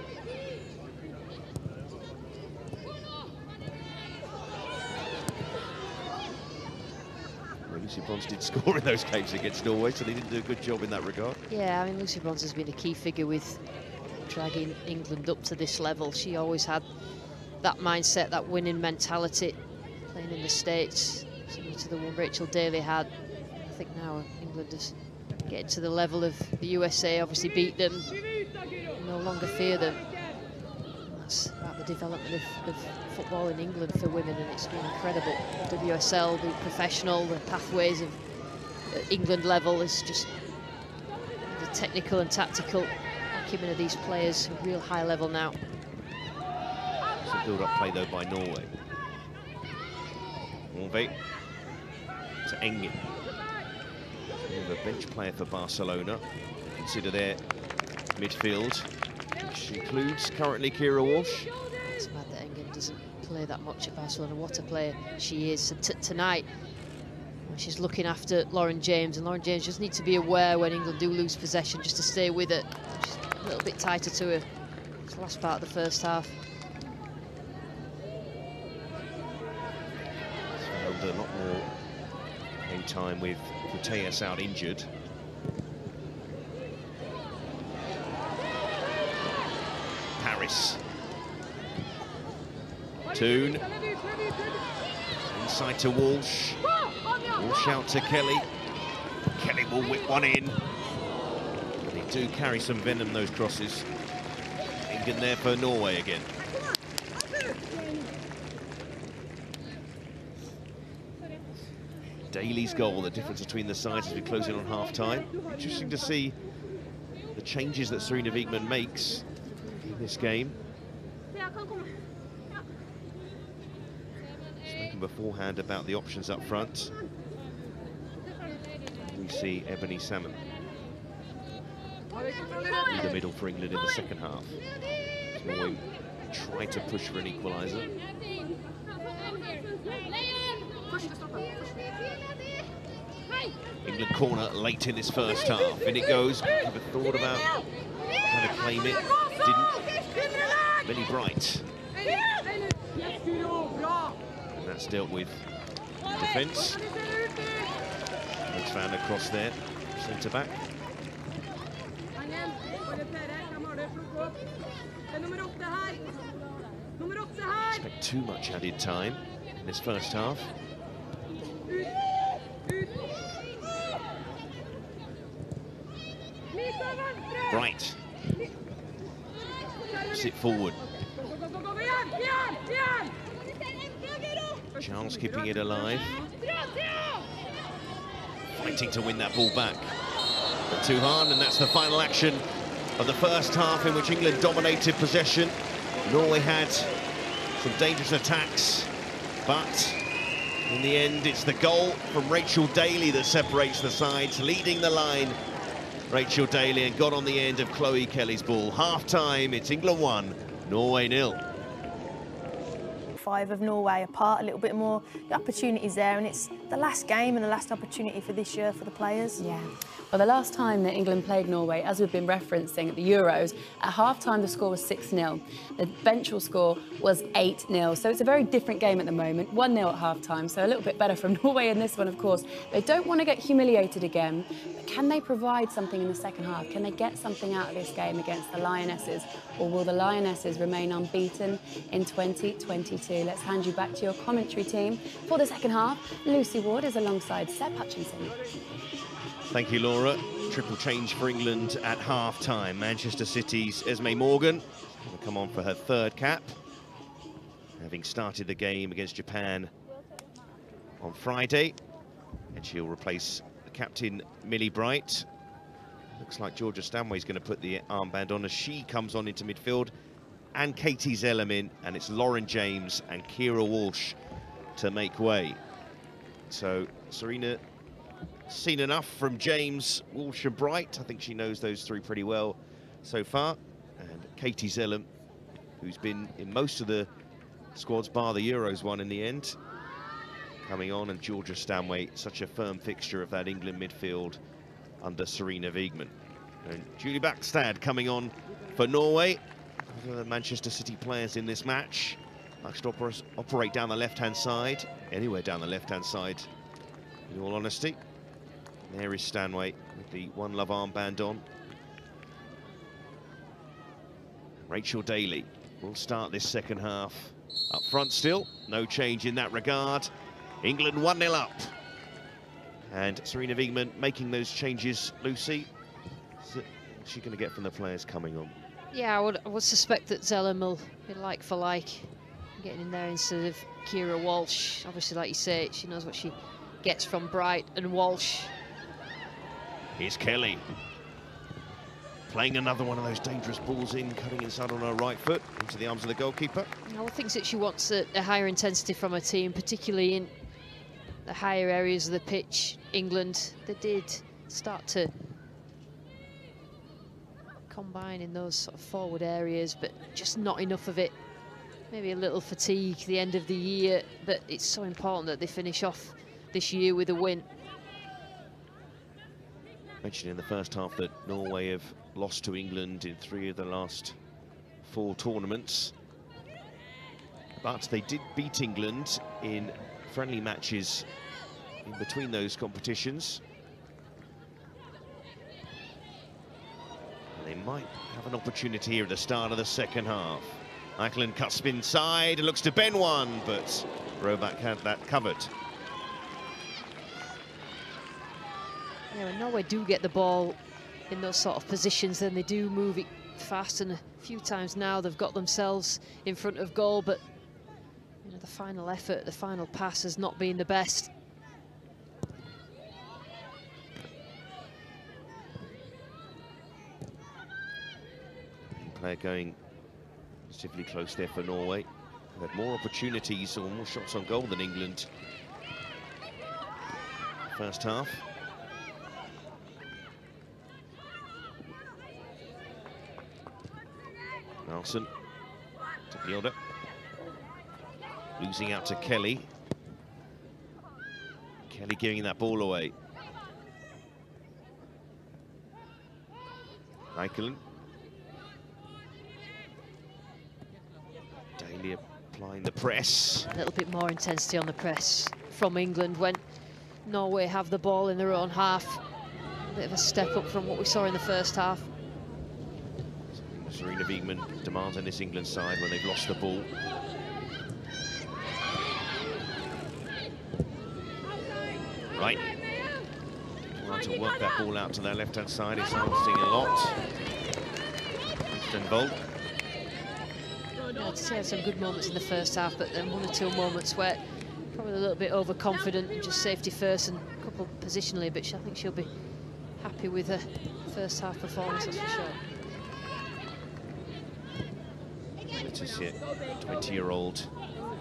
Lucy Bronze did score in those games against Norway, so they didn't do a good job in that regard. Yeah, I mean, Lucy Bronze has been a key figure with dragging England up to this level. She always had that mindset, that winning mentality, playing in the States, similar to the one Rachel Daly had. I think now England is getting to the level of the USA, obviously beat them, no longer fear them. That's about the development of, of, football in England for women, and it's been incredible. WSL, the professional, the pathways of uh, England level is just the technical and tactical acumen of these players, a real high level now. Some build-up play though by Norway. Norway to Engen. a bench player for Barcelona. Consider their midfield, which includes currently Keira Walsh. It's mad that Engen doesn't play that much at Barcelona. What a player she is. And tonight, she's looking after Lauren James, and Lauren James just needs to be aware when England do lose possession, just to stay with it. Little bit tighter to her. It's the last part of the first half. a lot more in time with Putellas out injured. Harris. Toone. Inside to Walsh. Walsh out to Kelly. Kelly will whip one in. Do carry some venom, those crosses. England there for Norway again. Daly's goal, the difference between the sides as we close in on half-time. Interesting to see the changes that Sarina Wiegman makes in this game. Speaking beforehand about the options up front. We see Ebony Salmon through the middle for England in the second half. Try to push for an equaliser. England corner late in this first half. In it goes. Never thought about how to claim it. Didn't. Millie Bright. that's dealt with defence. Looks found across there, centre back. Expect too much added time in this first half. Bright, sit forward. Charles keeping it alive. Fighting to win that ball back. But too hard, and that's the final action of the first half in which England dominated possession. Norway had some dangerous attacks, but in the end, it's the goal from Rachel Daly that separates the sides, leading the line. Rachel Daly and got on the end of Chloe Kelly's ball. Half time, it's England 1, Norway nil. five of Norway apart a little bit more. The opportunities there, and it's the last game and the last opportunity for this year for the players. Yeah. Well, the last time that England played Norway, as we've been referencing at the Euros, at half time the score was 6 0. The ventral score was 8 0. So it's a very different game at the moment. 1 0 at half time, so a little bit better from Norway in this one, of course. They don't want to get humiliated again, but can they provide something in the second half? Can they get something out of this game against the Lionesses? Or will the Lionesses remain unbeaten in 2022? Let's hand you back to your commentary team for the second half. Lucy Ward is alongside Seb Hutchinson. Thank you, Laura. Triple change for England at half time. Manchester City's Esme Morgan will come on for her third cap, having started the game against Japan on Friday. And she'll replace captain, Millie Bright. Looks like Georgia Stanway's going to put the armband on as she comes on into midfield. And Katie Zellerman, and it's Lauren James and Keira Walsh to make way. So Sarina seen enough from James, Walsh and Bright. I think she knows those three pretty well so far. And Katie Zelem, who's been in most of the squads, bar the Euros one in the end, coming on. And Georgia Stanway, such a firm fixture of that England midfield under Sarina Wiegman. And Julie Blakstad coming on for Norway. The Manchester City players in this match. Likes to oper operate down the left-hand side, anywhere down the left-hand side, in all honesty. There is Stanway with the One Love armband on. Rachel Daly will start this second half. Up front still, no change in that regard. England 1-0 up. And Sarina Wiegman making those changes, Lucy. What's she going to get from the players coming on? Yeah, I would, I would suspect that Zelem will be like for like, getting in there instead of Keira Walsh. Obviously, like you say, she knows what she gets from Bright and Walsh. Here's Kelly. Playing another one of those dangerous balls in, cutting inside on her right foot, into the arms of the goalkeeper. All things that she wants a, a higher intensity from her team, particularly in the higher areas of the pitch. England, they did start to combine in those sort of forward areas, but just not enough of it. Maybe a little fatigue the end of the year, but it's so important that they finish off this year with a win. Mentioned in the first half that Norway have lost to England in three of the last four tournaments. But they did beat England in friendly matches in between those competitions. And they might have an opportunity here at the start of the second half. Eikeland cuts inside, looks to bend one, but Roebuck had that covered. Yeah, when Norway do get the ball in those sort of positions, then they do move it fast. And a few times now they've got themselves in front of goal, but you know, the final effort, the final pass has not been the best. Player going relatively close there for Norway. They've had more opportunities or more shots on goal than England. First half. Nelson to Fielder. Losing out to Kelly. Kelly giving that ball away. Eikeland. Daly applying the press. A little bit more intensity on the press from England when Norway have the ball in their own half. A bit of a step up from what we saw in the first half. Sarina Wiegman demands on this England side when they've lost the ball. Right. Trying to work that ball out to their left-hand side. It's asking a lot. Bolt. To say some good moments in the first half, but then one or two moments where probably a little bit overconfident and just safety first and a couple positionally, but I think she'll be happy with her first half performance, that's for sure. Le Tissier, 20-year-old,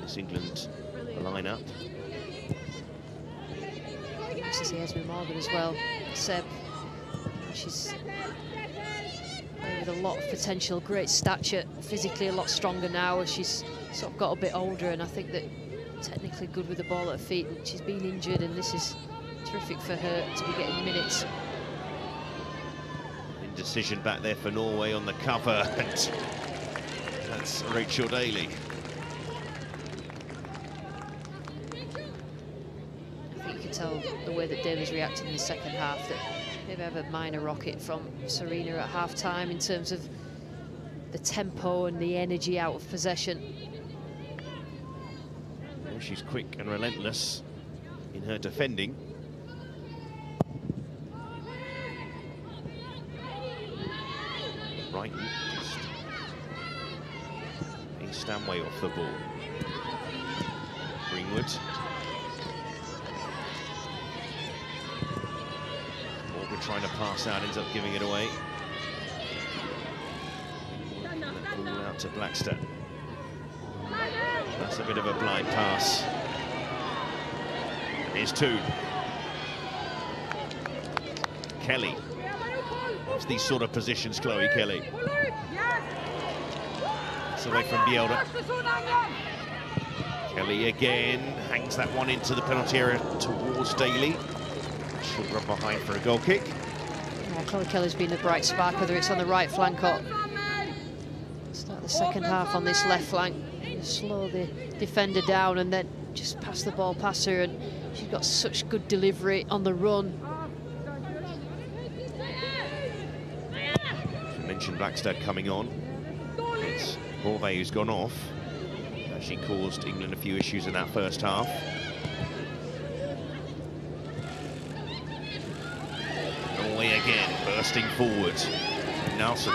this England lineup. Nice to see Esme Morgan as well. Seb, she's with a lot of potential, great stature, physically a lot stronger now as she's sort of got a bit older and I think that technically good with the ball at her feet. and She's been injured and this is terrific for her to be getting minutes. Indecision back there for Norway on the cover. And that's Rachel Daly. I think you can tell the way that Daly's reacting in the second half that they've had a minor rocket from Sarina at half time in terms of the tempo and the energy out of possession. Well, she's quick and relentless in her defending. Brighton just off the ball. Greenwood. Morgan trying to pass out, ends up giving it away. Ball out to Blackstone. That's a bit of a blind pass. Here's two. Kelly. It's these sort of positions, Chloe Kelly. Away from Bjelde. Kelly again hangs that one into the penalty area towards Daly. She'll run behind for a goal kick. Yeah, Chloe Kelly's been the bright spark, whether it's on the right flank or start the second half on this left flank. Slow the defender down and then just pass the ball past her and she's got such good delivery on the run. Mentioned Blakstad coming on. Morvay who's gone off. She caused England a few issues in that first half. Norway again, bursting forward. Nelson.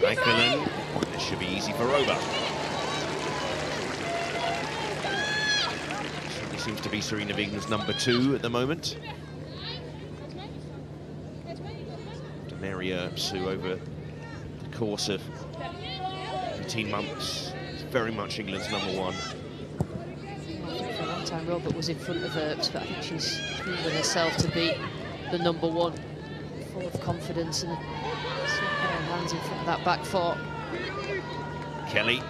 Mikalsen. This should be easy for Rover. Certainly seems to be Sarina Wiegman's number two at the moment. Earps, who over the course of 18 months is very much England's number one. For a long time Roebuck was in front of Earps, but I think she's proven herself to be the number one, full of confidence and her hands in front of that back four. Kelly.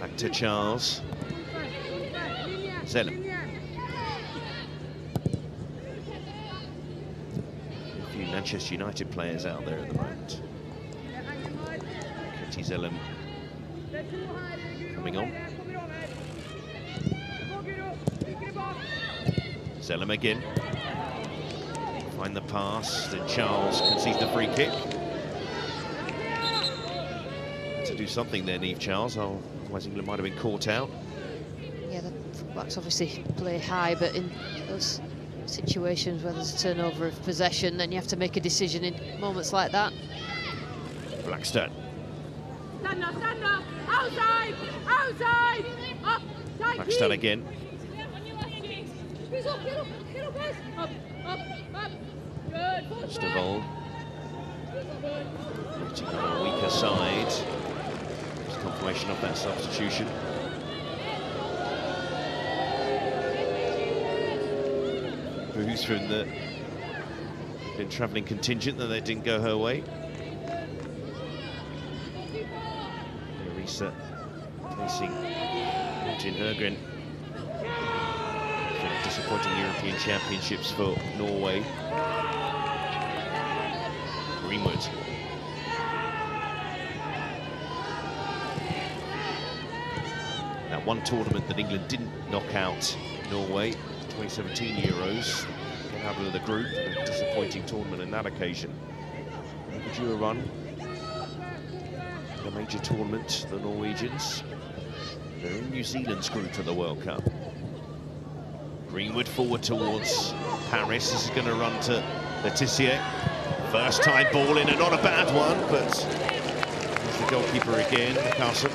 Back to Charles. Zelem. A few Manchester United players out there at the moment. Kitty coming on. Zelem again. Find the pass, then Charles concedes the free kick. To do something there, Niamh Charles, oh, otherwise England might have been caught out. Yeah, the fullbacks obviously play high, but in those situations where there's a turnover of possession, then you have to make a decision in moments like that. Blackstone. Back. of all, waiting on a weaker side. There's confirmation of that substitution. Booze from the been travelling contingent that they didn't go her way. Hergren. Disappointing European Championships for Norway. Greenwood. That one tournament that England didn't knock out Norway, 2017 Euros, get out of the group, a disappointing tournament in that occasion. You a run? The major tournament, the Norwegians. They're New Zealand's group for the World Cup. Greenwood forward towards Parris. This is going to run to Le Tissier. First time ball in, and not a bad one, but there's the goalkeeper again, Carson.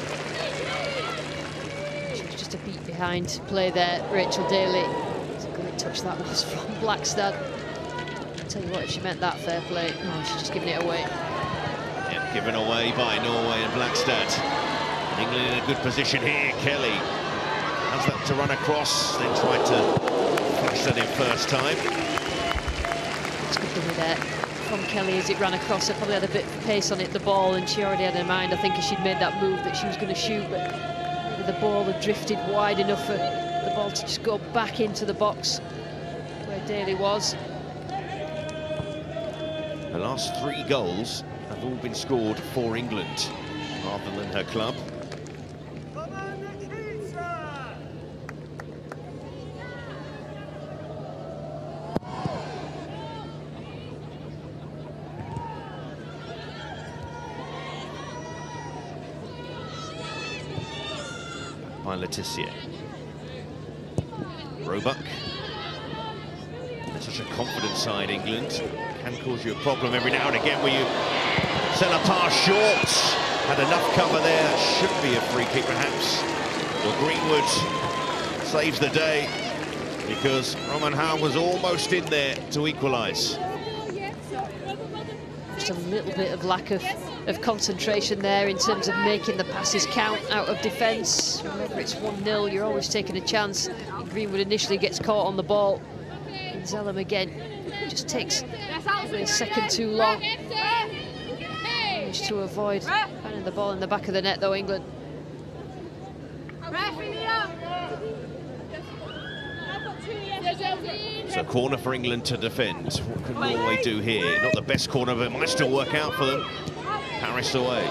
She was just a beat behind play there, Rachel Daly. It's a great touch that was from Blakstad. I'll tell you what, if she meant that fair play, no, she's just giving it away. Yeah, given away by Norway and Blakstad. And England in a good position here. Kelly has that to run across, then tried to flash that in first time. It's good to be there from Kelly as it ran across. Her probably had a bit of pace on it, the ball, and she already had in mind, I think, as she'd made that move that she was going to shoot, but the ball had drifted wide enough for the ball to just go back into the box where Daly was. The last three goals have all been scored for England rather than her club. By Le Roebuck. They're such a confident side, England. Can cause you a problem every now and again where you send a pass short. Had enough cover there. Should be a free kick, perhaps. Well, Greenwood saves the day because Roman Haug was almost in there to equalise. Just a little bit of lack of, of concentration there in terms of making the passes count out of defence. Remember, it's 1-0, you're always taking a chance. Greenwood initially gets caught on the ball. And Zelem again just takes a second too long. Managed to avoid finding the ball in the back of the net, though, England. So corner for England to defend. What can Norway do here? Not the best corner, but it might still work out for them. Parris away.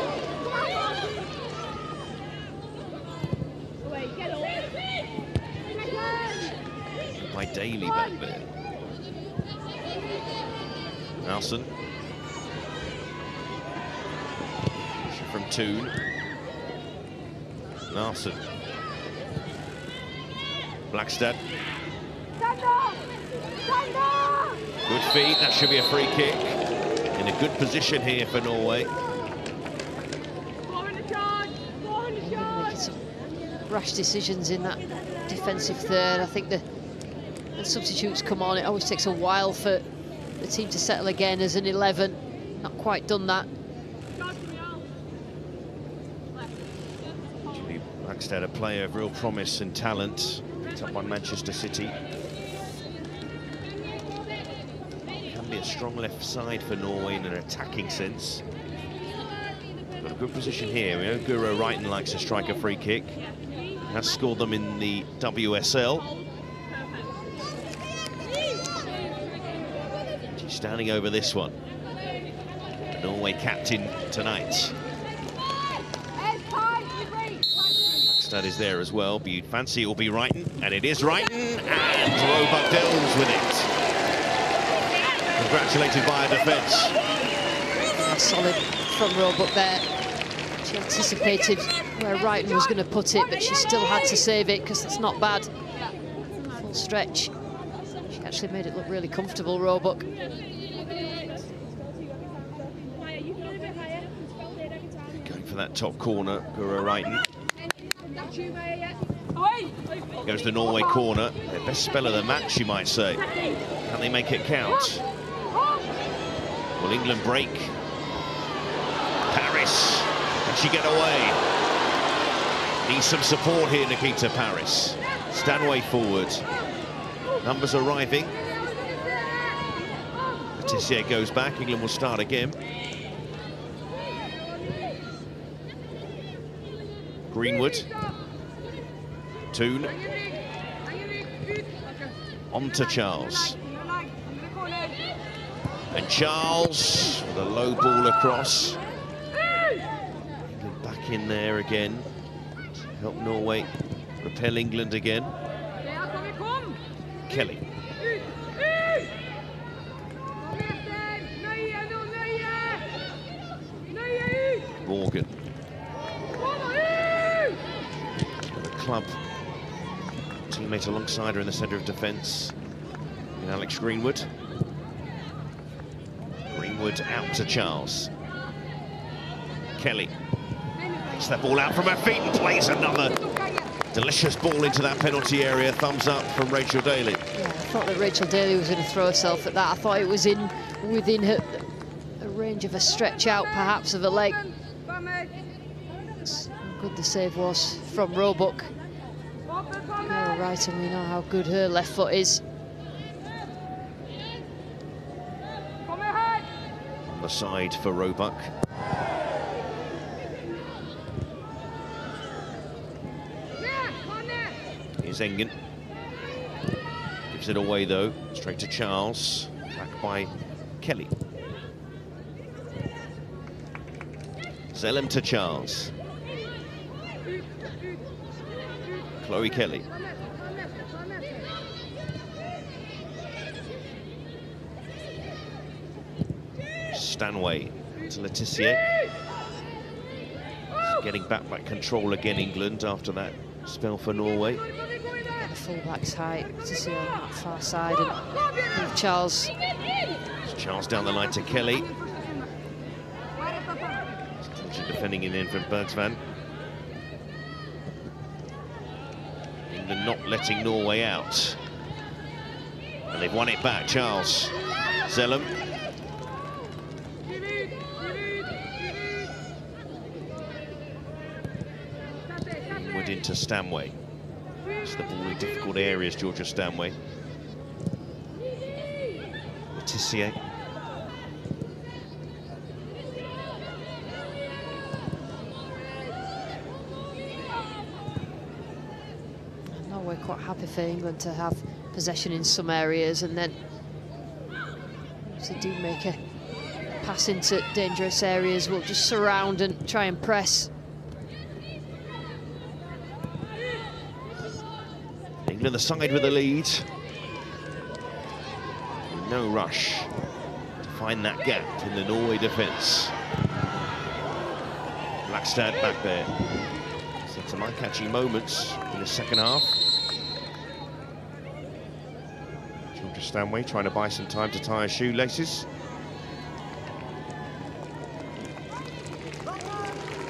By Daly back there. Nelson. From Toone. Nelson. Blakstad. Good feet, that should be a free kick. In a good position here for Norway. Making some rash decisions in that defensive third. I think the, the substitutes come on. It always takes a while for the team to settle again as an 11. Not quite done that. Julie Blakstad, a player of real promise and talent. Picked up on Manchester City. Can be a strong left side for Norway in an attacking sense. Got a good position here. We know Guro Reiten likes to strike a free kick. Has scored them in the WSL. She's standing over this one. The Norway captain tonight. Blakstad is there as well. But you'd fancy it will be Reiten, and it is Reiten, and Roebuck deals with it. Congratulated by a defence. A solid from Roebuck there. She anticipated where Reiten was going to put it, but she still had to save it because it's not bad. Full stretch. She actually made it look really comfortable, Roebuck. Going for that top corner, Guro Reiten. Goes the Norway corner. Their best spell of the match, you might say. Can they make it count? Will England break? Parris, can she get away? Needs some support here, Nikita Parris. Stanway forward. Numbers arriving. Tissier goes back. England will start again. Greenwood. Toone. On to Charles. And Charles with a low ball across. England back in there again. Help Norway repel England again. Kelly. Morgan. The club teammate alongside her in the centre of defence in Alex Greenwood. Greenwood out to Charles. Kelly gets that ball out from her feet and plays another delicious ball into that penalty area. Thumbs up from Rachel Daly. Yeah, I thought that Rachel Daly was going to throw herself at that. I thought it was in within her a range of a stretch out, perhaps, of a leg. Good the save was from Roebuck. Oppe right, and we know how good her left foot is. On the side for Roebuck. Here's Engen. Gives it away though, straight to Charles. Back by Kelly. Zelem to Charles. Chloe Kelly. Stanway to Le Tissier. Getting back back control again, England, after that spell for Norway. Full-back's height to see on that far side and Charles. Charles down the line to Kelly. Defending in in from Bergsvan. England not letting Norway out. And they've won it back, Charles. Went deg! into Stanway. The ball in difficult areas, Georgia Stanway. Le Tissier. No, we're quite happy for England to have possession in some areas and then they do make a pass into dangerous areas, we'll just surround and try and press. England the side with the lead. No rush to find that gap in the Norway defence. Blakstad back there. So some eye-catching moments in the second half. Georgia Stanway trying to buy some time to tie her shoelaces.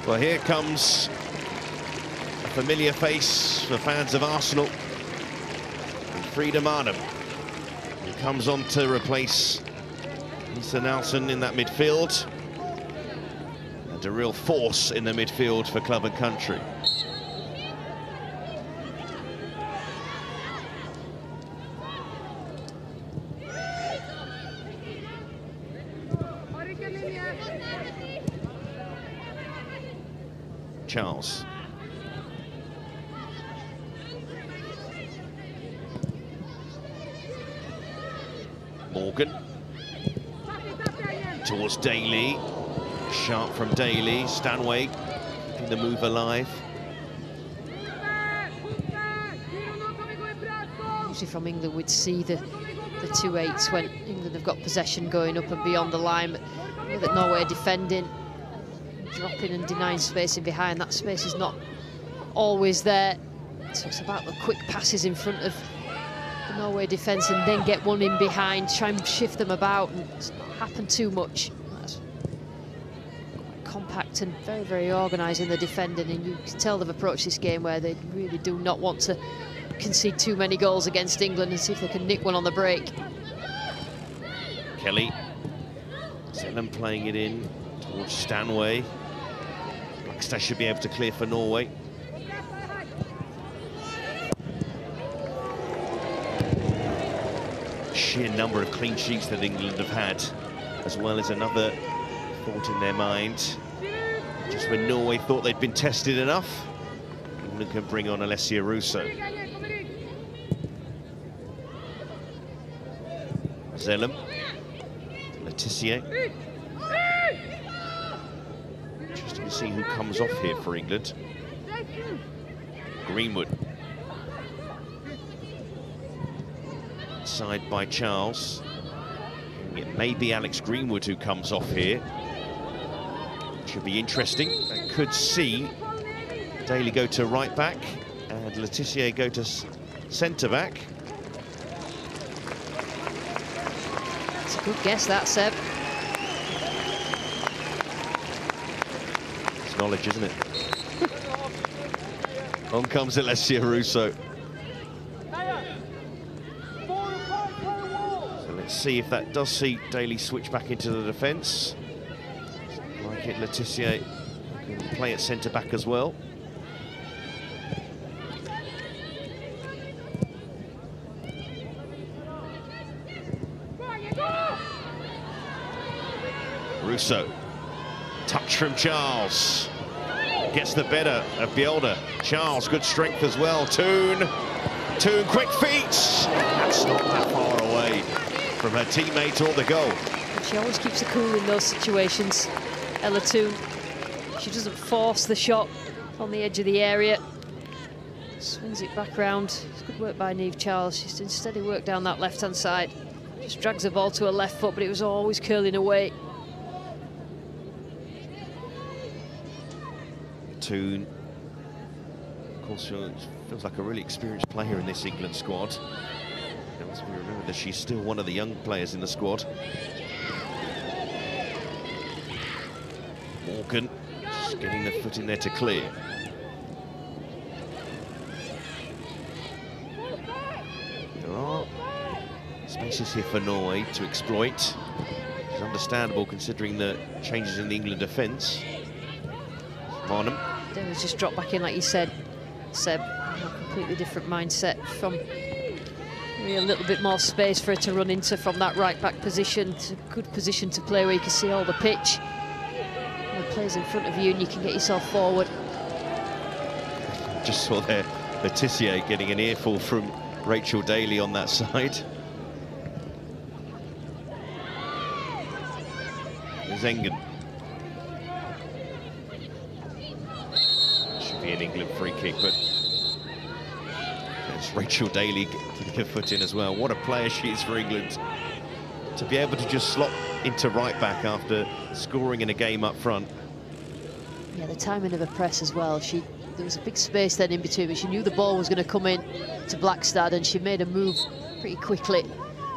Well, here comes a familiar face for fans of Arsenal. Frida Maanum, who comes on to replace Lisa Naalsund in that midfield. And a real force in the midfield for club and country. Har ikke linje! Charles. Morgan Tatt i, tatt i igjen! towards Daly. Sharp from Daly. Stanway keeping the move alive. Usually from England, we'd see the, the two eights when England have got possession going up and beyond the line. But that Norway defending, dropping and denying space in behind. That space is not always there. So it's about the quick passes in front of the Norway defence and then get one in behind, try and shift them about and it's not happen too much. Compact and very, very organised in the defending and you can tell they've approached this game where they really do not want to concede too many goals against England and see if they can nick one on the break. Kelly. Zelem playing it in towards Stanway. Blakstad should be able to clear for Norway. Sheer number of clean sheets that England have had, as well as another thought in their mind. Just when Norway thought they'd been tested enough, England can bring on Alessia Russo. Zelem. Letitia. Interesting to see who comes off here for England. Greenwood. Side by Charles. It may be Alex Greenwood who comes off here. Should be interesting. I could see Daly go to right back and Le Tissier go to centre back. It's a good guess, that, Seb. It's knowledge, isn't it? On comes Alessia Russo. So let's see if that does see Daly switch back into the defence. Like it, Le Tissier can play at centre back as well. Russo. Touch from Charles. Gets the better of Bjelde. Charles, good strength as well. Toone. Toone, quick feet. That's not that far away from her teammate or the goal. She always keeps it cool in those situations. Ella Toone. She doesn't force the shot on the edge of the area. Swings it back round. It's good work by Niamh Charles. She's doing steady work down that left-hand side. Just drags the ball to her left foot, but it was always curling away. Toone. Of course, she feels like a really experienced player in this England squad. Now, as we remember that she's still one of the young players in the squad. Morgan just getting the foot in there to clear. There are spaces here for Norway to exploit. It's understandable considering the changes in the England defence. Maanum. Daly's just dropped back in, like you said, Seb. A completely different mindset from a little bit more space for her to run into from that right back position. It's a good position to play where you can see all the pitch. Players in front of you and you can get yourself forward. Just saw there Le Tissier getting an earful from Rachel Daly on that side. Zengen. Should be an England free kick, but it's Rachel Daly getting her foot in as well. What a player she is for England. To be able to just slot into right back after scoring in a game up front. Yeah, the timing of her press as well. She there was a big space then in between, but she knew the ball was going to come in to Blakstad, and she made a move pretty quickly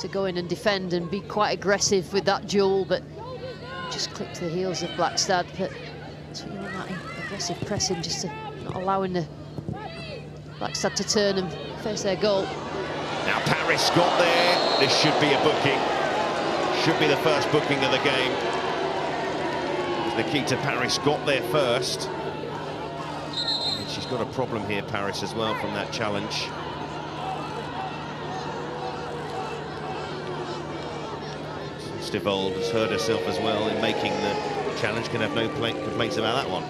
to go in and defend and be quite aggressive with that duel, but just clipped the heels of Blakstad. But you want that aggressive pressing, just to not allowing the Blakstad to turn and face their goal. Now Parris got there. This should be a booking. Should be the first booking of the game. Nikita Parris got there first. And she's got a problem here, Parris, as well, from that challenge. Sønstevold has hurt herself as well in making the challenge. Can have no complaints about that one.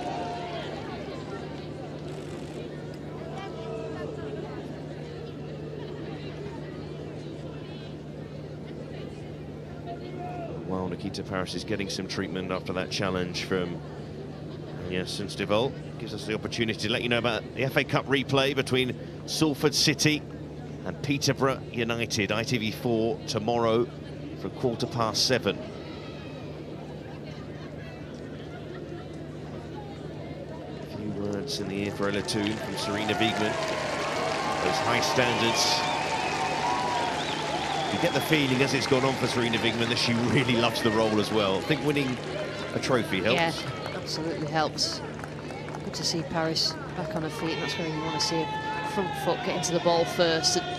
While Nikita Parris is getting some treatment after that challenge from Yes, and Sønstevold gives us the opportunity to let you know about the FA Cup replay between Salford City and Peterborough United. ITV4 tomorrow from quarter past seven. A few words in the ear for Ella Toone from Sarina Wiegman. Those high standards. You get the feeling as it's gone on for Sarina Wiegman that she really loves the role as well. I think winning a trophy helps. Yeah, absolutely helps. Good to see Parris back on her feet, that's where you want to see her front foot get into the ball first. And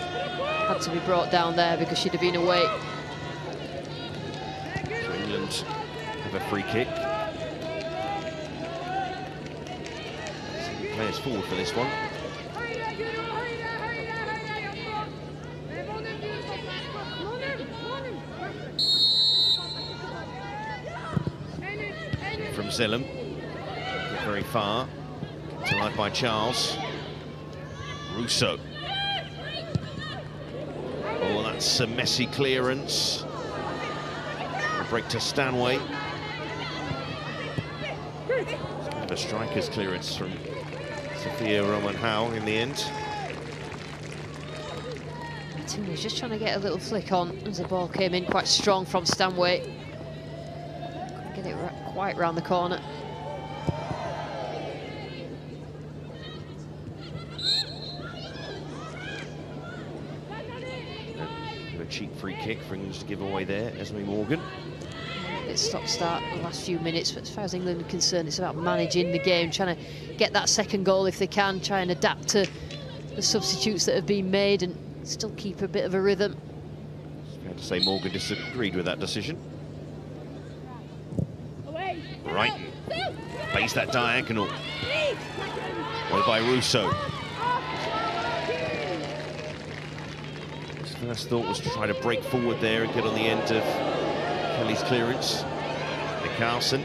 had to be brought down there because she'd have been away. So England have a free kick. Players forward for this one. From Zelem, not very far. Life by Charles. Russo. Oh, that's a messy clearance. A break to Stanway. A striker's clearance from Sophie Roman Haug in the end. Toone was just trying to get a little flick on as the ball came in quite strong from Stanway. Quite round the corner. A cheap free kick for England to give away there, Esme Morgan. It's stop-start the last few minutes, but as far as England are concerned, it's about managing the game, trying to get that second goal if they can, try and adapt to the substitutes that have been made and still keep a bit of a rhythm. Fair to say Morgan disagreed with that decision. Plays that diagonal. Way by Russo. His first thought was to try to break forward there and get on the end of Kelly's clearance. Carlson.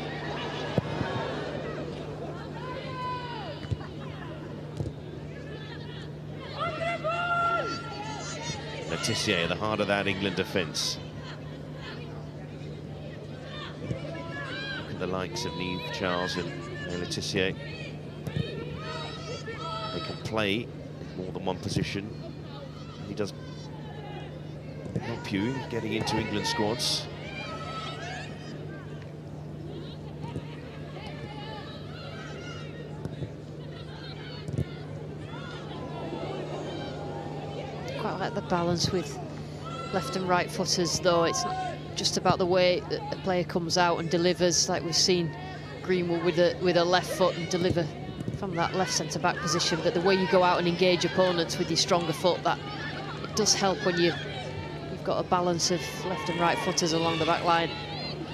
Le Tissier at the heart of that England defence. Look at the likes of Niamh Charles and Le Tissier. They can play more than one position. He does help you getting into England squads. Quite like the balance with left and right footers though. It's not just about the way that the player comes out and delivers like we've seen Greenwood with a with a left foot and deliver from that left centre back position but the way you go out and engage opponents with your stronger foot that it does help when you you've got a balance of left and right footers along the back line.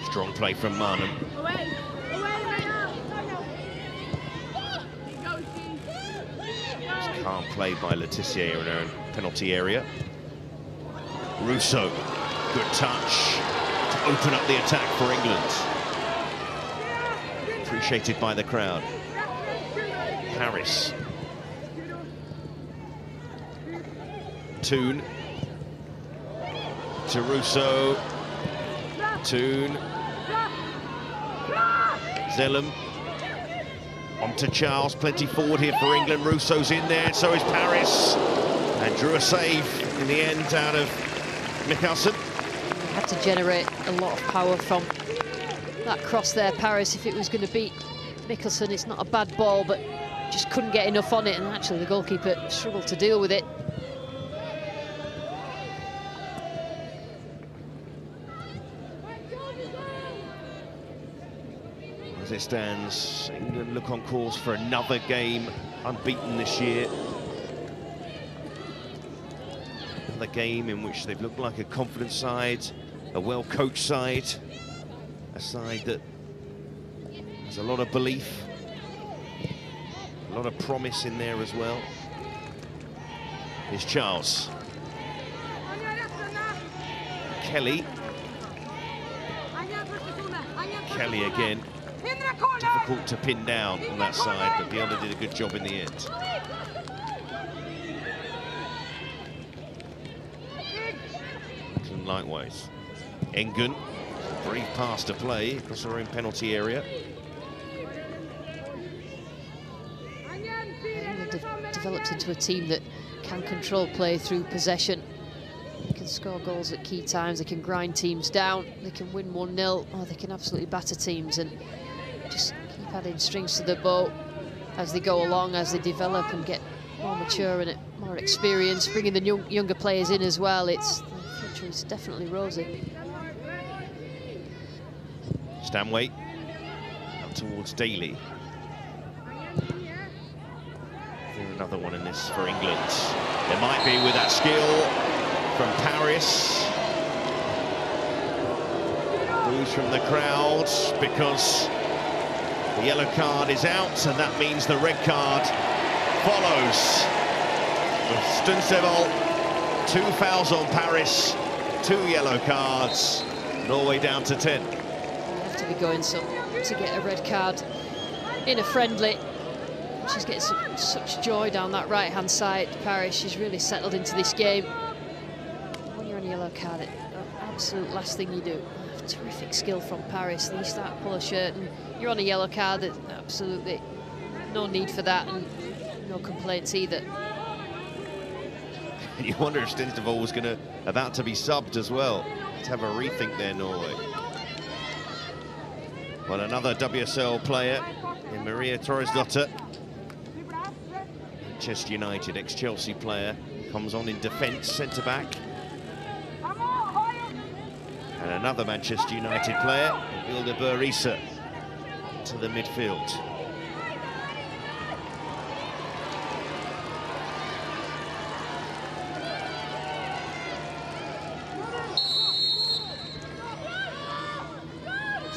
Strong play from Maanum. Away! Away right now! Go, Steve! Calm play by Le Tissier in her penalty area. Russo, good touch to open up the attack for England. Appreciated by the crowd. Harris. Toone. To Russo. Toone. Zelem. On to Charles, plenty forward here for England. Russo's in there, so is Parris. And drew a save in the end out of Mikalsen. To generate a lot of power from that cross there, Parris, if it was going to beat Mikalsen. It's not a bad ball, but just couldn't get enough on it, and actually the goalkeeper struggled to deal with it. As it stands, England look on course for another game unbeaten this year. Another game in which they've looked like a confident side, a well-coached side, a side that has a lot of belief, a lot of promise in there as well. Here's Charles. Kelly. Kelly again. Difficult to pin down on that side, but Biola did a good job in the end. Likewise. Engen, brave pass to play across our own penalty area. Have developed into a team that can control play through possession. They can score goals at key times, they can grind teams down, they can win 1-0, or they can absolutely batter teams and just keep adding strings to the bow as they go along, as they develop and get more mature and more experience, bringing the young, younger players in as well. It's the future is definitely rosy. Stanway towards Daly. Another one in this for England. There might be with that skill from Parris. Booze from the crowd because the yellow card is out and that means the red card follows. Sønstevold, two fouls on Parris, two yellow cards. Norway down to 10. Be going some to get a red card in a friendly. She's getting su such joy down that right-hand side, Parris. She's really settled into this game. When you're on a yellow card, it, absolute last thing you do. Terrific skill from Parris. Then you start pull a shirt and you're on a yellow card. There's absolutely no need for that and no complaints either. you wonder if Sønstevold was going to about to be subbed as well. Let's have a rethink there, Norway. Well, another WSL player in Maria Torres Thorisdottir. Manchester United, ex-Chelsea player, comes on in defence, centre-back. And another Manchester United player, Vilde Bøe Risa, to the midfield.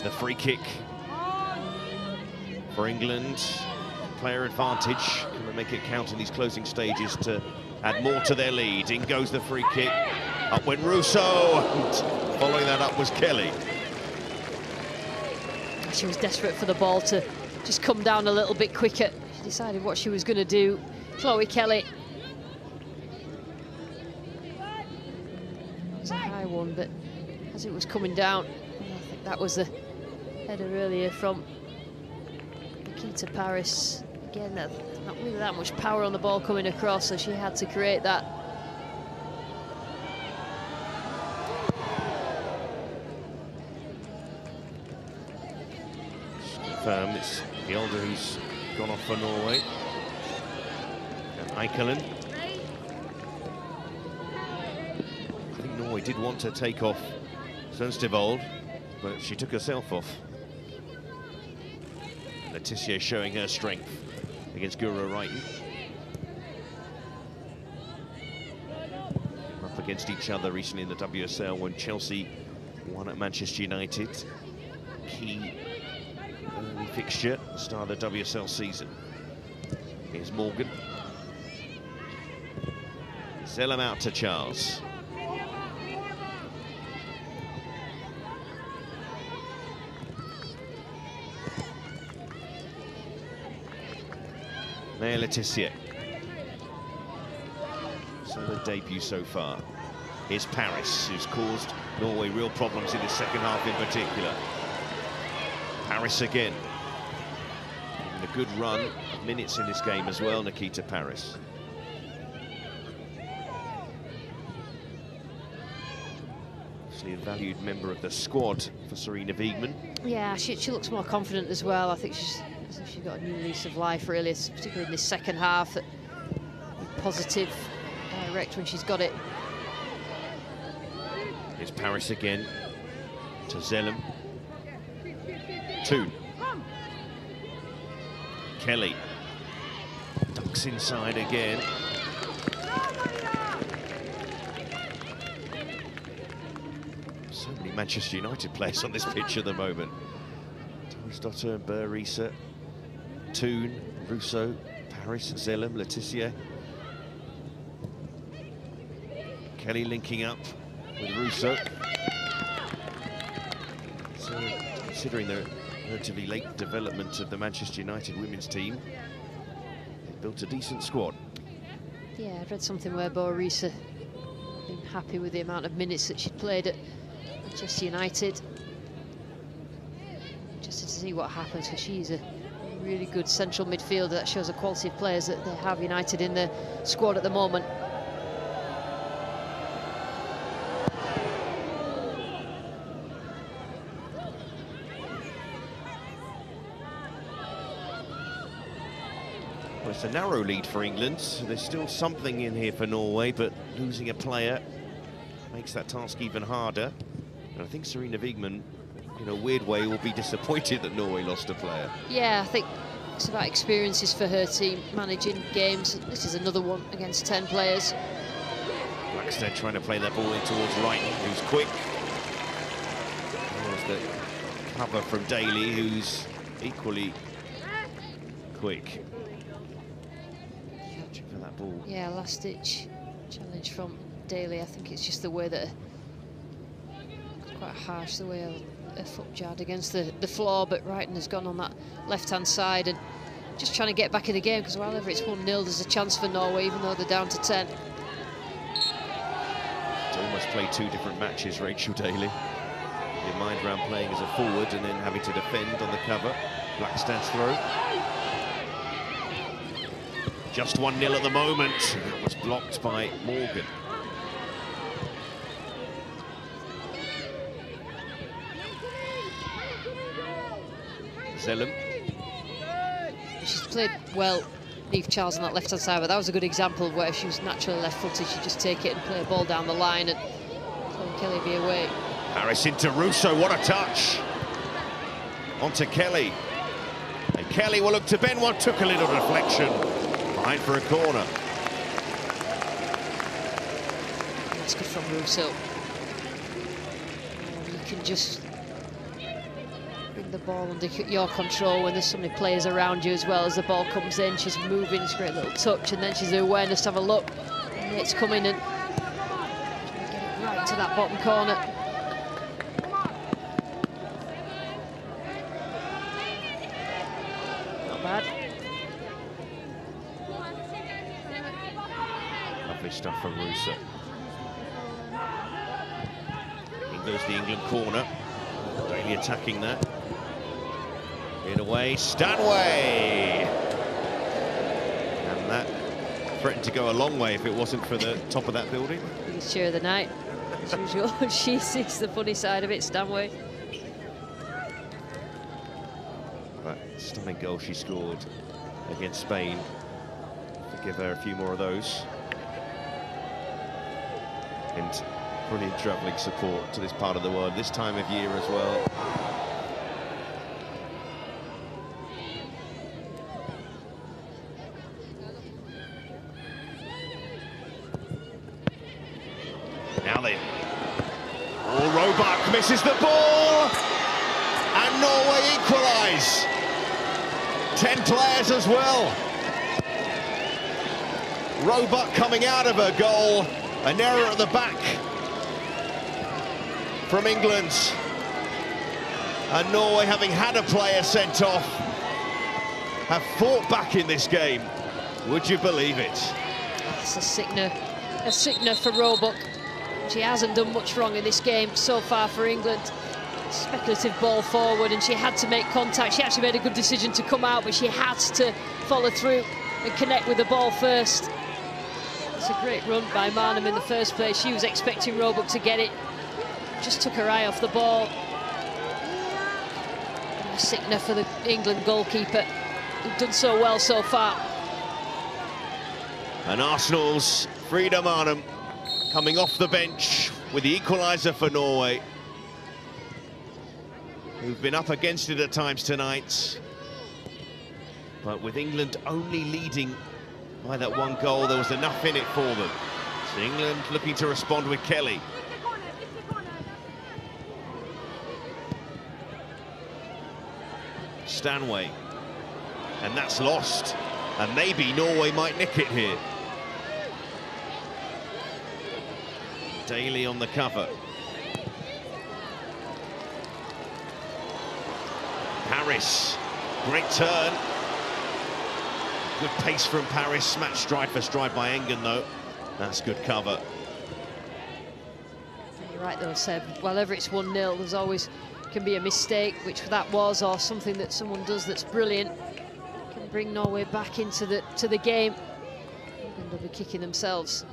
The free kick for England. Player advantage. Can they make it count in these closing stages to add more to their lead? In goes the free kick. Up went Russo. And following that up was Kelly. She was desperate for the ball to just come down a little bit quicker. She decided what she was going to do. Chloe Kelly. It was a high one, but as it was coming down, I think that was the header earlier from Nikita Parris. Again, that, not really that much power on the ball coming across, so she had to create that. Confirm it's Gilda who's gone off for Norway. And. I think Norway did want to take off Sønstevold, but she took herself off. Le Tissier showing her strength against Guro Reiten. Up against each other recently in the WSL when Chelsea won at Manchester United. Key early fixture, start of the WSL season. Here's Morgan. Sell him out to Charles. Le Tissier. So the debut so far. Here's Parris, who's caused Norway real problems in the second half in particular. Parris again. And a good run of minutes in this game as well, Nikita Parris. A valued member of the squad for Sarina Wiegman. Yeah, she, she looks more confident as well. I think she's, she's got a new lease of life, really, particularly in this second half. Positive, direct when she's got it. Here's Parris again to Zelem. Two. Kelly ducks inside again. So many Manchester United players on this pitch at the moment. Thorisdottir, Berisa, Toone, Russo, Parris, Zelem, Letitia. Kelly linking up with Russo. So, considering the relatively late development of the Manchester United women's team, they've built a decent squad. Yeah, I've read something where Bøe Risa been happy with the amount of minutes that she'd played at Manchester United. Just to see what happens, because she's a really good central midfielder. That shows the quality of players that they have United in the squad at the moment. Well, it's a narrow lead for England. There's still something in here for Norway, but losing a player makes that task even harder. And I think Sarina Wiegman, in a weird way, will be disappointed that Norway lost a player. Yeah, I think it's about experiences for her team, managing games. This is another one against 10 players. Blakstad trying to play that ball in towards Wright, who's quick. There's the cover from Daly, who's equally quick. Searching for that ball. Yeah, last ditch challenge from Daly. I think it's just the way that it's quite harsh the way a, foot jarred against the, the floor, but Reiten has gone on that left hand side and just trying to get back in the game because while ever it's 1 0, there's a chance for Norway, even though they're down to 10. To almost play two different matches, Rachel Daly. In mind round playing as a forward and then having to defend on the cover. Blakstad's throw. Just 1-0 at the moment. That was blocked by Morgan. Zelem. She's played well, Niamh Charles on that left-hand side, but that was a good example of where she was naturally left-footed. she'd just take it and play a ball down the line and Kelly be away. Harris into Russo, what a touch. Onto Kelly. And Kelly will look to Ben, one took a little deflection. Behind for a corner. That's good from Russo. You can just the ball under your control when there's so many players around you as well as the ball comes in. She's moving, it's a great little touch, and then she's awareness to have a look. And it's coming and right to that bottom corner. Not bad. Lovely stuff from Russo. In goes the England corner. Daly attacking that. In away, Stanway! And that threatened to go a long way if it wasn't for the top of that building. Biggest cheer of the night, as usual. she sees the funny side of it, Stanway. That stunning goal she scored against Spain. To give her a few more of those. And brilliant travelling support to this part of the world, this time of year as well. Now they... Oh, Roebuck misses the ball! And Norway equalise. As well. Roebuck coming out of her goal. An error at the back from England. And Norway, having had a player sent off, have fought back in this game. Would you believe it? It's a sickener, a sickener for Roebuck. She hasn't done much wrong in this game so far for England. Speculative ball forward and she had to make contact. She actually made a good decision to come out, but she had to follow through and connect with the ball first. It's a great run by Maanum in the first place. She was expecting Roebuck to get it. Just took her eye off the ball. A sickener for the England goalkeeper, who've done so well so far. And Arsenal's Frida Maanum coming off the bench with the equaliser for Norway. Who've been up against it at times tonight. But with England only leading by that one goal, there was enough in it for them. So England looking to respond with Kelly. Stanway. And that's lost. And maybe Norway might nick it here. Daly on the cover. Parris, great turn. Good pace from Parris, smash stride for stride by Engen though. That's good cover. You're right though, Seb. Whenever it's 1-0, there's always can be a mistake, which that was, or something that someone does that's brilliant. Can bring Norway back into the to the game. And they'll be kicking themselves.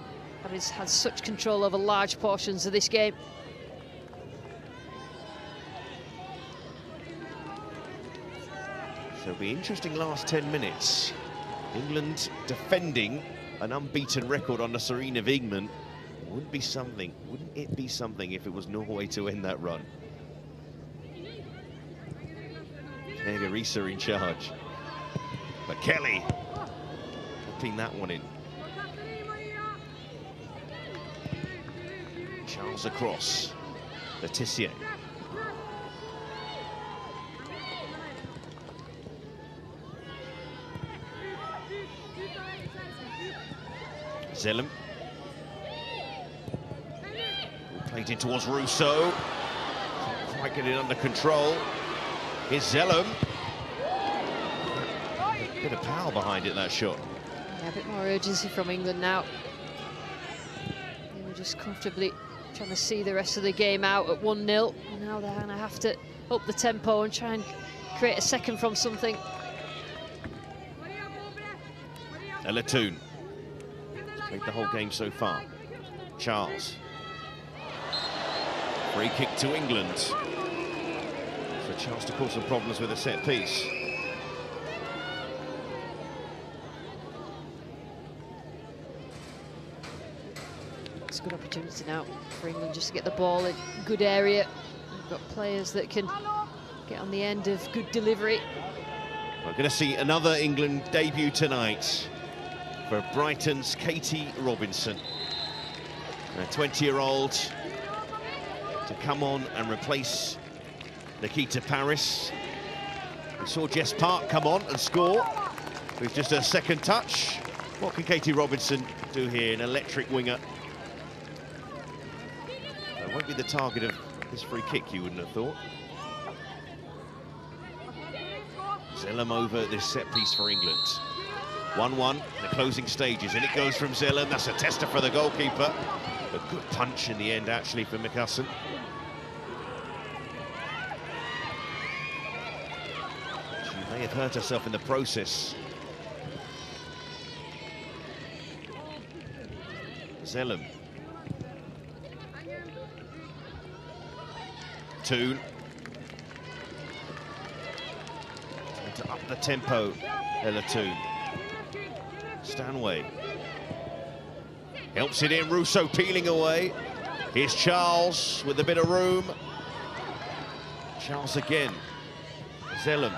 Having had such control over large portions of this game. So it'll be interesting last 10 minutes. England defending an unbeaten record under Sarina Wiegman. Would be something, wouldn't it be something if it was Norway to end that run? Hege Riise in charge. But Kelly popping that one in. Charles across. Le Tissier. Zelem. Played in towards Russo. Can't quite get it under control. Here's Zelem. A bit of power behind it, that shot. Yeah, a bit more urgency from England now. They were just comfortably trying to see the rest of the game out at 1-0. Now they're going to have to up the tempo and try and create a second from something. Ella Toone. The whole game so far. Charles. Free kick to England. So chance to cause some problems with a set piece. It's a good opportunity now for England just to get the ball in good area. We've got players that can get on the end of good delivery. We're going to see another England debut tonight for Brighton's Katie Robinson. A 20-year-old to come on and replace Nikita Parris. We saw Jess Park come on and score with just a second touch. What can Katie Robinson do here, an electric winger? That won't be the target of this free kick, you wouldn't have thought. Zelem over this set piece for England. 1-1 in the closing stages, and it goes from Zelem. That's a tester for the goalkeeper. A good punch in the end, actually, for McCusson. She may have hurt herself in the process. Zelem. Toone. To up the tempo, Ella Toone. Stanway. Helps it in, Russo peeling away. Here's Charles with a bit of room. Charles again. Zelem.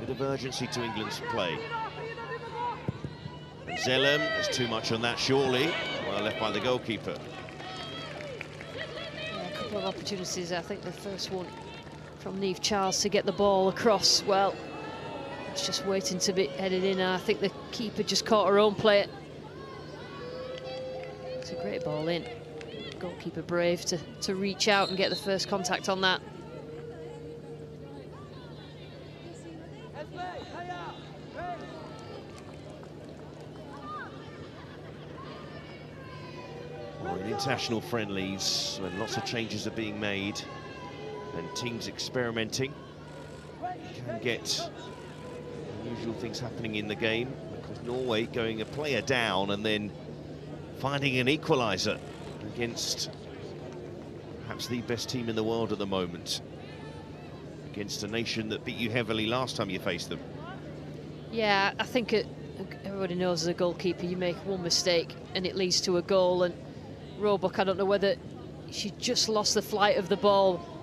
Bit of urgency to England's play. And Zelem, there's too much on that, surely. Well left by the goalkeeper. Yeah, a couple of opportunities. I think the first one from Niamh Charles to get the ball across. Well, it's just waiting to be headed in. I think the keeper just caught her own player. It's a great ball in. Goalkeeper brave to, to reach out and get the first contact on that. In international friendlies, when lots of changes are being made and teams experimenting, you can get unusual things happening in the game. Because Norway going a player down and then finding an equaliser against perhaps the best team in the world at the moment. Against a nation that beat you heavily last time you faced them. Yeah, I think it, everybody knows as a goalkeeper you make one mistake and it leads to a goal. And Roebuck, I don't know whether she just lost the flight of the ball.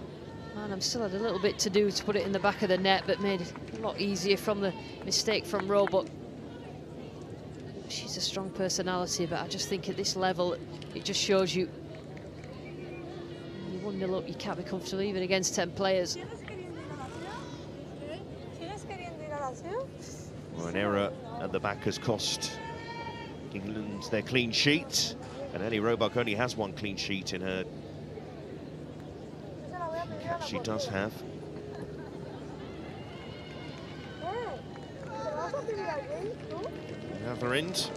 Man, I'm still had a little bit to do to put it in the back of the net, but made it a lot easier from the mistake from Roebuck. She's a strong personality, but I just think at this level, it just shows you you 1 0 up, you can't be comfortable even against 10 players. Well, an error at the back has cost England their clean sheet. And Ellie Roebuck only has one clean sheet in her she does have. The other end,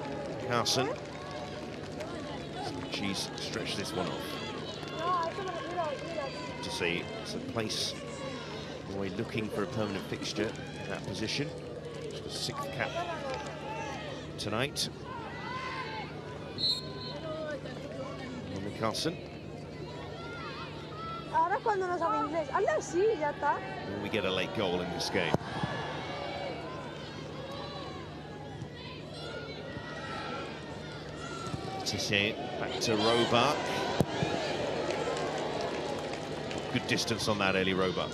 Carson. She's stretched this one off. To see, it's a place boy looking for a permanent fixture in that position. She's sixth cap tonight. Carson. Ahora cuando no sabe inglés, habla así, ya está. We get a late goal in this game? Tissier back to Roebuck. Good distance on that, early Roebuck.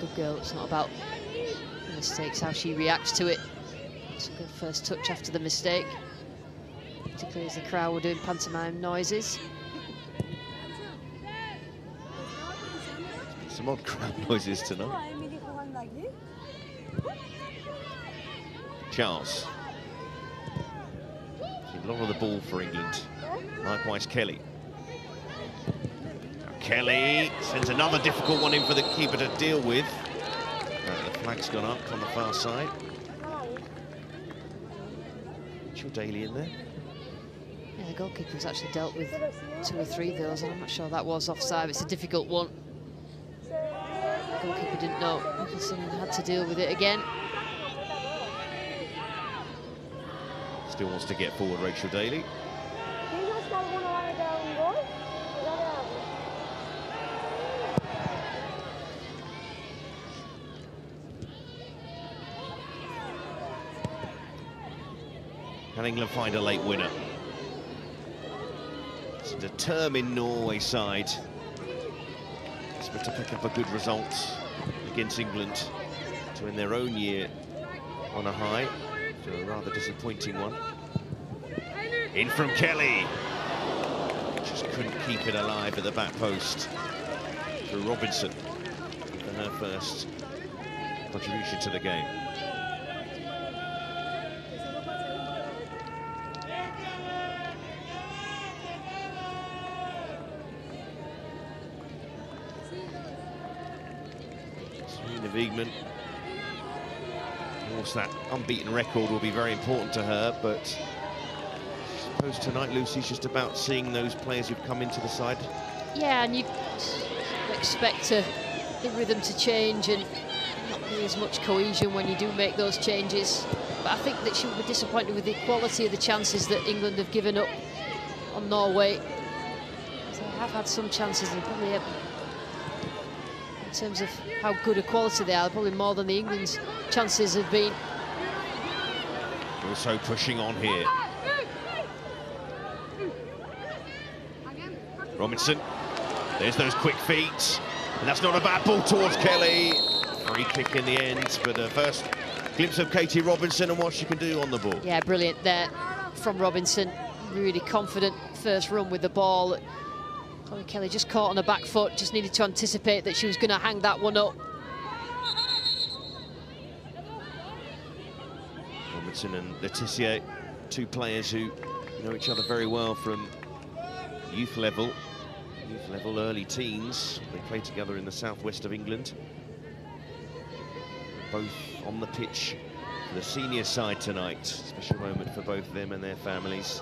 Good girl, it's not about the mistakes, how she reacts to it. It's a good first touch after the mistake. Particularly as the crowd were doing pantomime noises. Some odd crowd noises tonight. Charles. A lot of the ball for England. Likewise, Kelly. Kelly sends another difficult one in for the keeper to deal with. Uh, the flag's gone up on the far side. Mitchell Daly in there. Yeah, the goalkeeper's actually dealt with two or three of those, and I'm not sure that was offside. It's a difficult one. The goalkeeper didn't know. Nicholson had to deal with it again. Still wants to get forward, Rachel Daly. ¿Piensas que alguno va a meter un gol? Pues dale algo. Can England find a late winner? It's a determined Norway side. Expect to pick up a good result against England to end their own year on a high. To a rather disappointing one. In from Kelly. Just couldn't keep it alive at the back post. For Robinson for her first contribution to the game. Sarina Wiegman. Of course, that unbeaten record will be very important to her, but I suppose tonight, Lucy's just about seeing those players who've come into the side. Yeah, and you expect the rhythm to change and not be as much cohesion when you do make those changes. But I think that she will be disappointed with the quality of the chances that England have given up on Norway. They have had some chances and probably have, in terms of how good a quality they are, probably more than the England's chances have been. Also pushing on here. Robinson, there's those quick feet. And that's not a bad ball towards Kelly. Free kick in the end, but the first glimpse of Katie Robinson and what she can do on the ball. Yeah, brilliant there from Robinson. Really confident first run with the ball. Chloe Kelly just caught on the back foot, just needed to anticipate that she was going to hang that one up. And Le Tissier, two players who know each other very well from youth level, youth level, early teens. They play together in the southwest of England. Both on the pitch for the senior side tonight. Special moment for both of them and their families.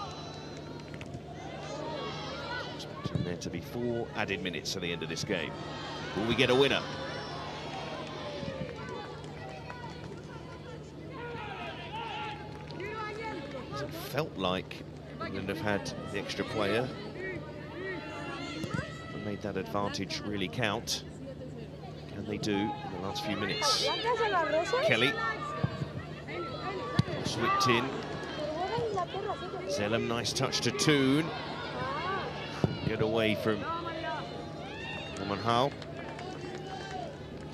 Expecting there to be four added minutes at the end of this game. Will we get a winner? Felt like England have had the extra player and made that advantage really count. Can they do in the last few minutes? Kelly slipped in. Zelem, nice touch to Toone. Get away from Roman Haug.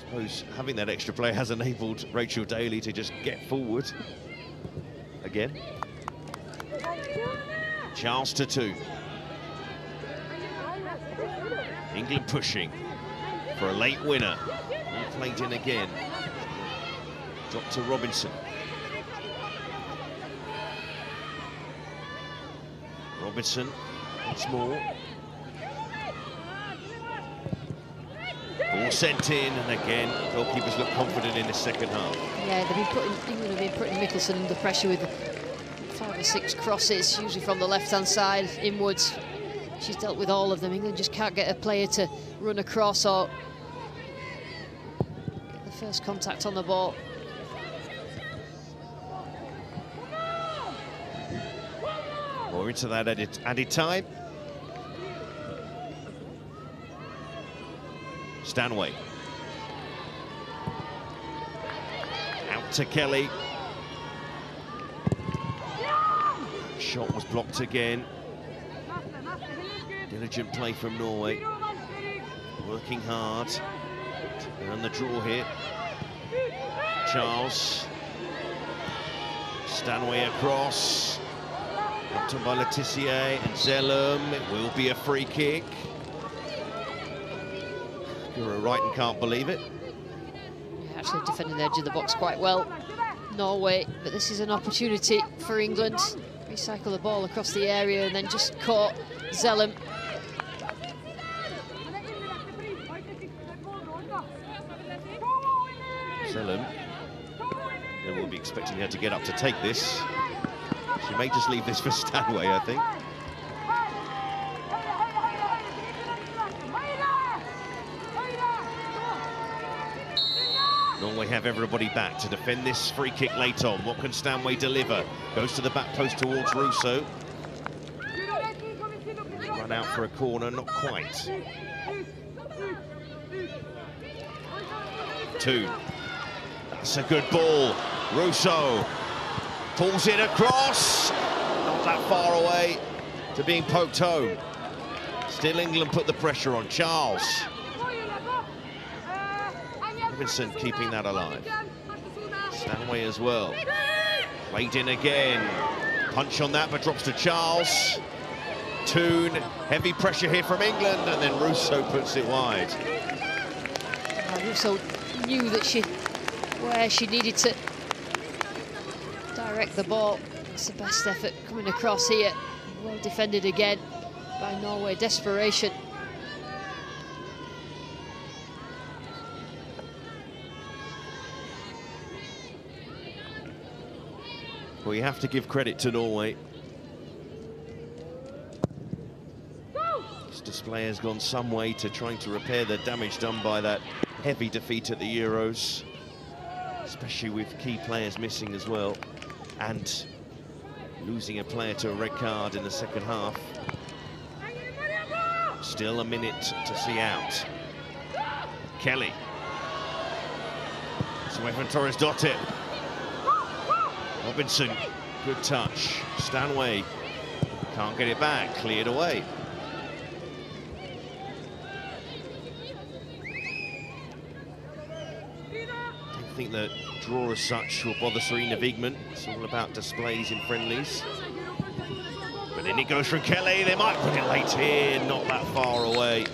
suppose having that extra player has enabled Rachel Daly to just get forward again. Charles to two. England pushing for a late winner. Played in again. Drop to Robinson. Robinson once more. Ball sent in, and again, goalkeepers look confident in the second half. Yeah, they've been putting, England have been putting Mikalsen under pressure with five or six crosses, usually from the left-hand side, inwards. She's dealt with all of them. England just can't get a player to run across or get the first contact on the ball. More into that added, added time. Stanway. Out to Kelly. Shot was blocked again. Diligent play from Norway. Working hard. And the draw here. Charles. Stanway across. Knocked on by Le Tissier and Zelem. It will be a free kick. You're right and can't believe it. Yeah, actually defending the edge of the box quite well. Norway, but this is an opportunity for England. Recycle the ball across the area and then just caught Zelem. Zelem. They will be expecting her to get up to take this. She may just leave this for Stanway, I think. Norway have everybody back to defend this free kick late on. What can Stanway deliver? Goes to the back post towards Russo. Run out for a corner, not quite. Two. That's a good ball. Russo pulls it across. Not that far away to being poked home. Still England put the pressure on. Charles. Robinson keeping that alive. Stanway as well. Played in again. Punch on that, but drops to Charles. Toone, heavy pressure here from England, and then Russo puts it wide. Russo knew that she, where she needed to direct the ball. It's the best effort coming across here. Well defended again by Norway. Desperation. Well, you have to give credit to Norway. This display has gone some way to trying to repair the damage done by that heavy defeat at the Euros, especially with key players missing as well, and losing a player to a red card in the second half. Still a minute to see out. Kelly. So Thorisdottir. Robinson, good touch. Stanway can't get it back, cleared away. I don't think the draw as such will bother Sarina Wiegman. It's all about displays in friendlies. But then it goes from Kelly. They might put it late here, not that far away.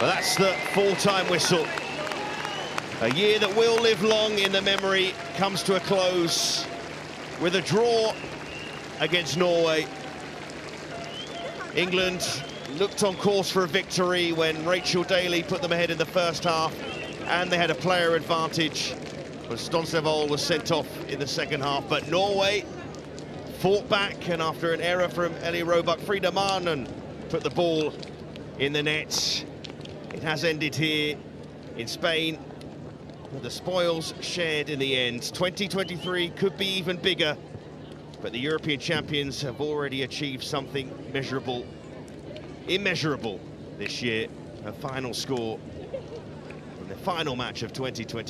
But that's the full-time whistle. A year that will live long in the memory comes to a close with a draw against Norway. England looked on course for a victory when Rachel Daly put them ahead in the first half and they had a player advantage when Sønstevold was sent off in the second half. But Norway fought back and after an error from Ellie Roebuck, Frida Maanum put the ball in the net. It has ended here in Spain the spoils shared in the end. 2023 could be even bigger, but the European champions have already achieved something measurable, immeasurable this year. A final score in the final match of 2020.